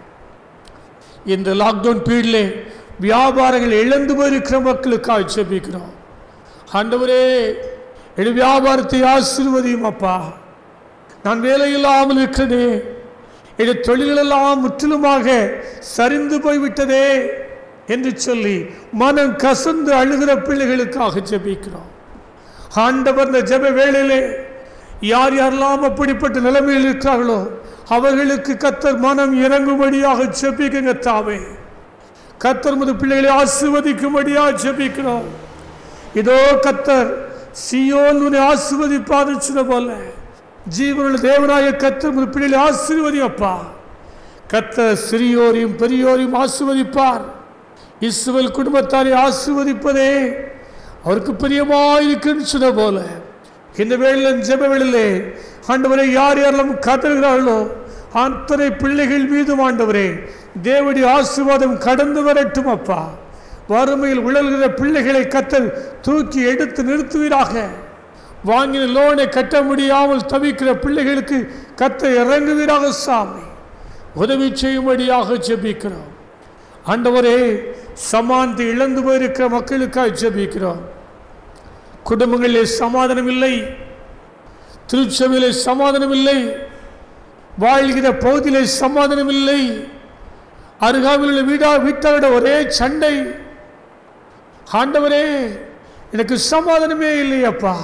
இந்த லாக்டவுன் பீரியடிலே வியாபாரங்கள் இழந்து போயிருக்கிற மக்களுக்காக ஜபிக்கிறோம். ஆண்டவரே என் வியாபாரத்தை ஆசீர்வதியும் அப்பா நான் வேலையில்லாமல் இருக்கிறேன். இது தொழிலெல்லாம் முற்றிலுமாக சரிந்து போய்விட்டதே என்று சொல்லி மனம் கசந்து அழுகிற பிள்ளைகளுக்காக ஜெபிக்கிறோம். ஆண்டவர் இந்த ஜெப வேளையிலே யார் யாரெல்லாம் அப்படிப்பட்ட நிலைமையில் இருக்கிறார்களோ அவர்களுக்கு கத்தர் மனம் இறங்கும்படியாக ஜெபிக்குங்க தாவே. கத்தர் முது பிள்ளைகளை ஆசிர்வதிக்கும்படியாக ஜெபிக்கிறோம். இதோ கத்தர் சியோன் உன்னை ஆசிர்வதிப்பாது சொன்ன போல ஜீவனுள்ள தேவனாய கத்தர் முது பிள்ளைகளை ஆசீர்வதிப்பா அப்பா சிறியோரையும் பெரியோரையும் ஆசிர்வதிப்பார். இஸ்ரவேல் குடும்பத்தாரை ஆசிர்வதிப்பதே அவருக்கு பிரியமாயிருக்குன்னு சொன்ன போல இந்த வேளையில் ஜெப வேளையிலே ஆண்டவரை யார் யாரெல்லாம் கதறுகிறார்களோ அத்தனை பிள்ளைகள் மீதும் ஆண்டவரே தேவடி ஆசீர்வாதம் கடந்து வரட்டும் அப்பா. வறுமையில் உழல்கிற பிள்ளைகளை கத்தல் தூக்கி எடுத்து நிறுத்துவீராக. வாங்கின லோனை கட்ட முடியாமல் தவிக்கிற பிள்ளைகளுக்கு கத்த இறங்குவீராக சாமி. உதவி செய்யும்படியாக ஜெபிக்கிறோம். ஆண்டவரே சமாந்தி இழந்து போயிருக்கிற மக்களுக்காக ஜெபிக்கிறோம். குடும்பங்களிலே சமாதானம் இல்லை திருச்சபையிலே சமாதானம் இல்லை வாழ்கிற பகுதியிலே சமாதானம் இல்லை அருகாமையில் உள்ள வீடா வீட்டாரோட ஒரே சண்டை. ஆண்டவரே எனக்கு சமாதானமே இல்லையப்பா.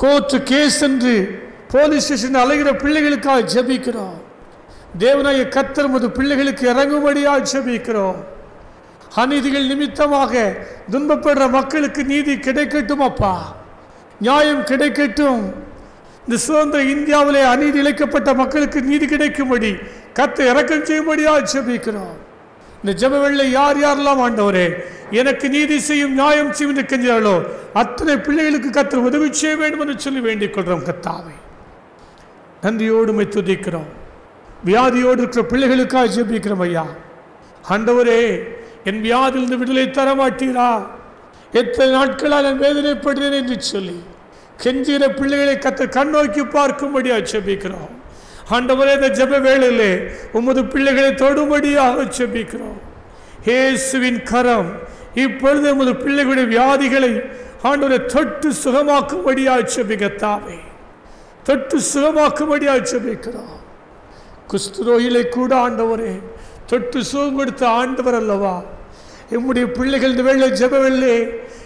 கோர்ட்டு கேஸ் என்று போலீஸ் ஸ்டேஷன் அலைகிற பிள்ளைகளுக்காக ஜெபிக்கிறோம். தேவனாய கத்தர் மது பிள்ளைகளுக்கு இறங்கும்படியாக ஜெபிக்கிறோம். அநீதிகள் நிமித்தமாக துன்பப்படுற மக்களுக்கு நீதி கிடைக்கட்டும் அப்பா. நியாயம் கிடைக்கட்டும். இந்த சுதந்திர இந்தியாவிலே அநீதி இழைக்கப்பட்ட மக்களுக்கு நீதி கிடைக்கும்படி கத்தை இறக்கம் செய்யும்படியாக ஜெபிக்கிறோம். இந்த ஜெப வெள்ளை யார் யாரெல்லாம் ஆண்டவரே? எனக்கு நீதி செய்யும் நியாயம் செய்யும் என்று அத்தனை பிள்ளைகளுக்கு கத்தர் உதவி செய்ய வேண்டும் என்று சொல்லி வேண்டிக் கொள்கிறோம் கத்தாவை. நன்றியோடு மை துதிக்கிறோம். வியாதியோடு இருக்கிற பிள்ளைகளுக்காக ஜெபிக்கிறோம் ஐயா. ஆண்டவரே என் வியாதியிலிருந்து விடுதலை தர மாட்டீரா எத்தனை நாட்களால் நான் வேதனைப்படுகிறேன் என்று சொல்லி கெஞ்சுகிற பிள்ளைகளை கத்த கண்ணோக்கி பார்க்கும்படியா ஜெபிக்கிறோம். ஆண்டவரே இந்த ஜப வேளையிலே உமது பிள்ளைகளை தொடுபடியாக ஜெபிக்கிறோம். இயேசுவின் கரம் இப்பொழுது உமது பிள்ளைகளுடைய வியாதிகளை ஆண்டவரை தொட்டு சுகமாக்கும்படியாக ஜெபிக்கத்தாவே தொட்டு சுகமாக்கும்படியாக ஜெபிக்கிறோம். குஸ்துரோகிலை கூட ஆண்டவரே தொட்டு சுகம் கொடுத்த ஆண்டவர் அல்லவா? எம்முடைய பிள்ளைகள் இந்த வேளை ஜெபவில்லை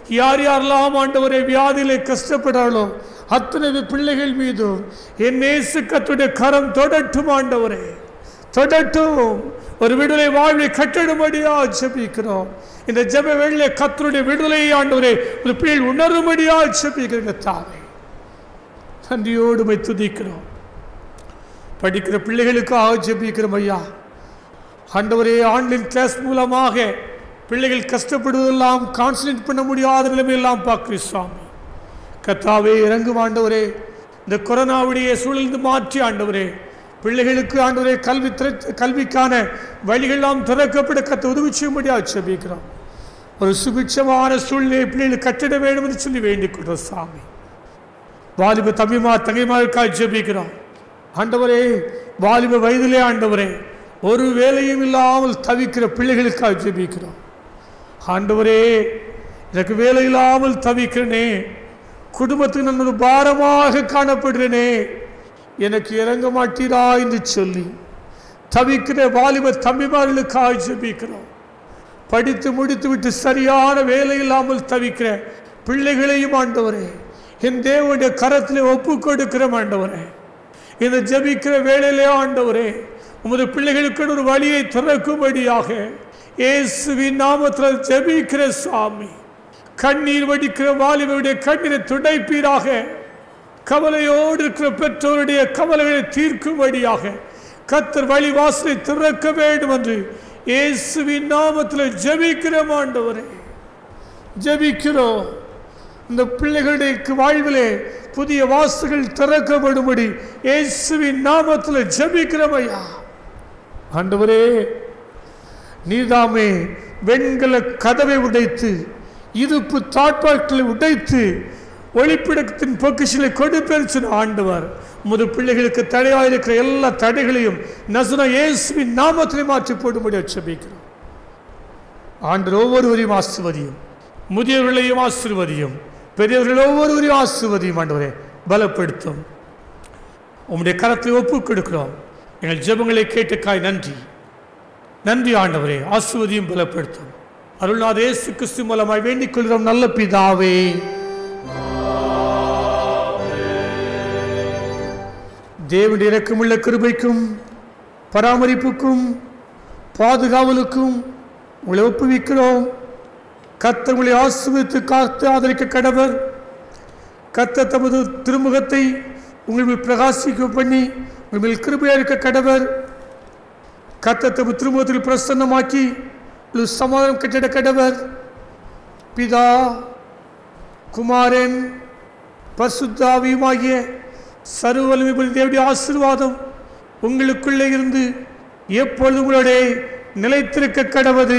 யார் யாரெல்லாம் ஆண்டவரை வியாதியிலே கஷ்டப்படாளோ அத்தனை பிள்ளைகள் மீதும் என் நேசு கத்துடைய கரம் தொடட்டும் ஆண்டவரே. தொடட்டும். ஒரு விடுதலை வாழ்வை கட்டிடும்படியா ஜபிக்கிறோம். இந்த ஜப வெள்ளை கத்தருடைய விடுதலையை ஆண்டவரே ஒரு பிள்ளைகள் உணரும்படியா ஜெபிக்கிறீங்க தாவே நன்றியோடு துதிக்கிறோம். படிக்கிற பிள்ளைகளுக்காக ஜபிக்கிறோம் ஐயா. ஆண்டவரே ஆன்லைன் கிளாஸ் மூலமாக பிள்ளைகள் கஷ்டப்படுவதெல்லாம் கான்சன்ட்ரேட் பண்ண முடியாத நிலைமையெல்லாம் பார்க்குறீ சுவாமி. கத்தாவே இறங்கும் ஆண்டவரே இந்த கொரோனாவுடைய சூழலிருந்து மாற்றி ஆண்டவரே. பிள்ளைகளுக்கு ஆண்டவரே கல்வி திற- கல்விக்கான வழிகள்லாம் திறக்கப்பட கத்த உதவி செய்யும்படியாக ஜெபிக்கிறோம். ஒரு சுபிட்சமான சூழ்நிலையை பிள்ளைகள் கட்டிட வேண்டும் என்று சொல்லி வேண்டிக் கொள்கிறோம் சாமி வாலிப தம்பிமா தங்கைமாருக்காக ஜெபிக்கிறோம். ஆண்டவரே வாலிப வயதிலே ஆண்டவரே ஒரு வேலையும் இல்லாமல் தவிக்கிற பிள்ளைகளுக்காக ஜெபிக்கிறோம். ஆண்டவரே எனக்கு வேலை இல்லாமல் தவிக்கிறேனே குடும்பத்துக்கு நான் ஒரு பாரமாக காணப்படுறேனே எனக்கு இறங்க மாட்டீரா என்று சொல்லி தவிக்கிற வாலிப தம்பிமார்களுக்காக ஜபிக்கிறோம் படித்து முடித்து விட்டு சரியான வேலை இல்லாமல் தவிக்கிற பிள்ளைகளையும் ஆண்டவரே என் தேவனுடைய கரத்தில் ஒப்பு கொடுக்கிற ஆண்டவரே. இந்த ஜபிக்கிற வேலையிலே ஆண்டவரே உமது பிள்ளைகளுக்கு ஒரு வழியை திறக்கும்படியாக இயேசுவின் நாமத்தில் ஜெபிக்கிற சுவாமி கண்ணீர் வடிக்கிற வாலிபருடைய கண்ணீரை துடைப்பீராக. கவலையோடு இருக்கிற பெற்றோருடைய கவலைகளை தீர்க்கும்படியாக கத்தர் வழிவாசலை திறக்க வேண்டும் என்று இயேசுவின் நாமத்தில் ஜெபிக்கிறோம் ஆண்டவரே. ஜெபிக்கிறோம். இந்த பிள்ளைகளுடைய வாழ்விலே புதிய வாசுகள் திறக்கப்படும்படி இயேசுவின் நாமத்தில் ஜெபிக்கிறோம் ஐயா. ஆண்டவரே நீதாமே வெண்கல கதவை உடைத்து இருப்பு தாட்பாட்களை உடைத்து ஒளிப்பிடத்தின் பொக்கிஷனை கொடுப்பேன் சொன்ன ஆண்டவர். முது பிள்ளைகளுக்கு தடையாக இருக்கிற எல்லா தடைகளையும் நசுன இயேசுவின் நாமத்திலே மாற்றி போடும்படி ஜெபிக்கிறோம் ஆண்டவர் ஒவ்வொருவரையும் ஆசிர்வதியும் முதியவர்களையும் ஆசிர்வதியும் பெரியவர்கள் ஒவ்வொருவரையும் ஆசிர்வதியும் ஆண்டவரே பலப்படுத்தும். உம்முடைய கரத்தை ஒப்புக் கொடுக்கிறோம். எங்கள் ஜெபங்களை கேட்டுக்காய் நன்றி. நன்றி ஆண்டவரே ஆசுவதியும் பலப்படுத்தும். அருள்நாதே கிறிஸ்து மூலமாய் வேண்டிக் கொள்கிறோம் நல்ல பிதாவே. தேவன் இறக்கமுள்ள கிருபைக்கும் பராமரிப்புக்கும் பாதுகாவலுக்கும் உங்களை ஒப்புவிக்கிறோம். கத்த உங்களை ஆசிர்வதித்து காத்து ஆதரிக்க கடவர். கத்த தமது திருமுகத்தை உங்கள் பிரகாசிக்க பண்ணி உங்கள் கிருபையாக இருக்க கடவர். கத்தத்தை திருமுகத்தில் பிரசன்னமாக்கி சமாதானம் கட்டிட கடவர். பிதா குமாரன் பசுத்தாவியுமாகிய சர்வவல்லமை தேவடைய ஆசீர்வாதம் உங்களுக்குள்ளே இருந்து எப்பொழுது உங்களோட நிலைத்திருக்க கடவது.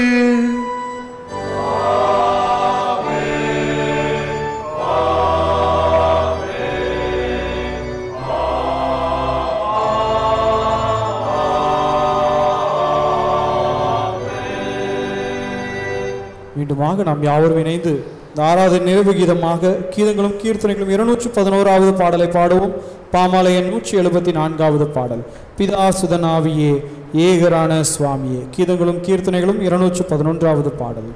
மீண்டுமாக நாம் யாவரும் இணைந்து இந்த நிறைவு கீதமாக கீதங்களும் கீர்த்தனைகளும் இருநூற்று பதினோராவது பாடலை பாடுவோம். பாமாலயன் நூற்றி எழுபத்தி நான்காவது பாடல். பிதா சுதனாவியே ஏகரான சுவாமியே. கீதங்களும் கீர்த்தனைகளும் இருநூற்று பதினொன்றாவது பாடல்.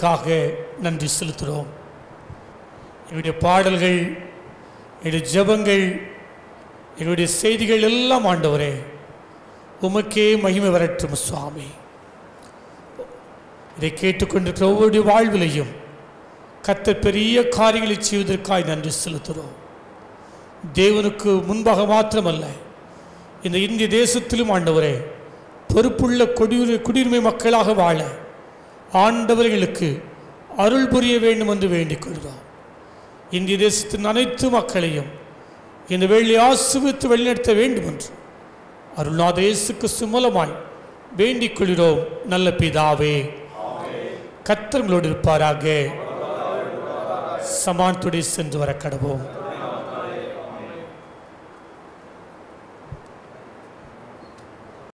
மகிமைப்பட்டதற்காக நன்றி செலுத்துகிறோம். எங்களுடைய பாடல்கள் எங்களுடைய ஜெபங்கள் எங்களுடைய செய்திகள் எல்லாம் ஆண்டவரே உமக்கே மகிமை வரட்டும் சுவாமி. இதை கேட்டுக்கொண்டிருக்கிற ஒவ்வொரு வாழ்விலையும் கத்த பெரிய காரியங்களை செய்வதற்காக நன்றி செலுத்துகிறோம். தேவனுக்கு முன்பாக மாத்திரமல்ல இந்த இந்திய தேசத்திலும் ஆண்டவரே பொறுப்புள்ள குடியுரி குடியுரிமை மக்களாக வாழ ஆண்டவர்களுக்கு அருள் புரிய வேண்டும் என்று வேண்டிக் கொள்கிறோம் இந்திய தேசத்தின் அனைத்து மக்களையும் இந்த வெள்ளி ஆசிர்வித்து வழிநடத்த வேண்டும் என்று அருள்நாத இயேசு கிறிஸ்து வேண்டிக் கொள்கிறோம். நல்ல பிதாவே கத்தங்களோடு இருப்பாராக. சமானத்துடைய சென்று வர கடவோம்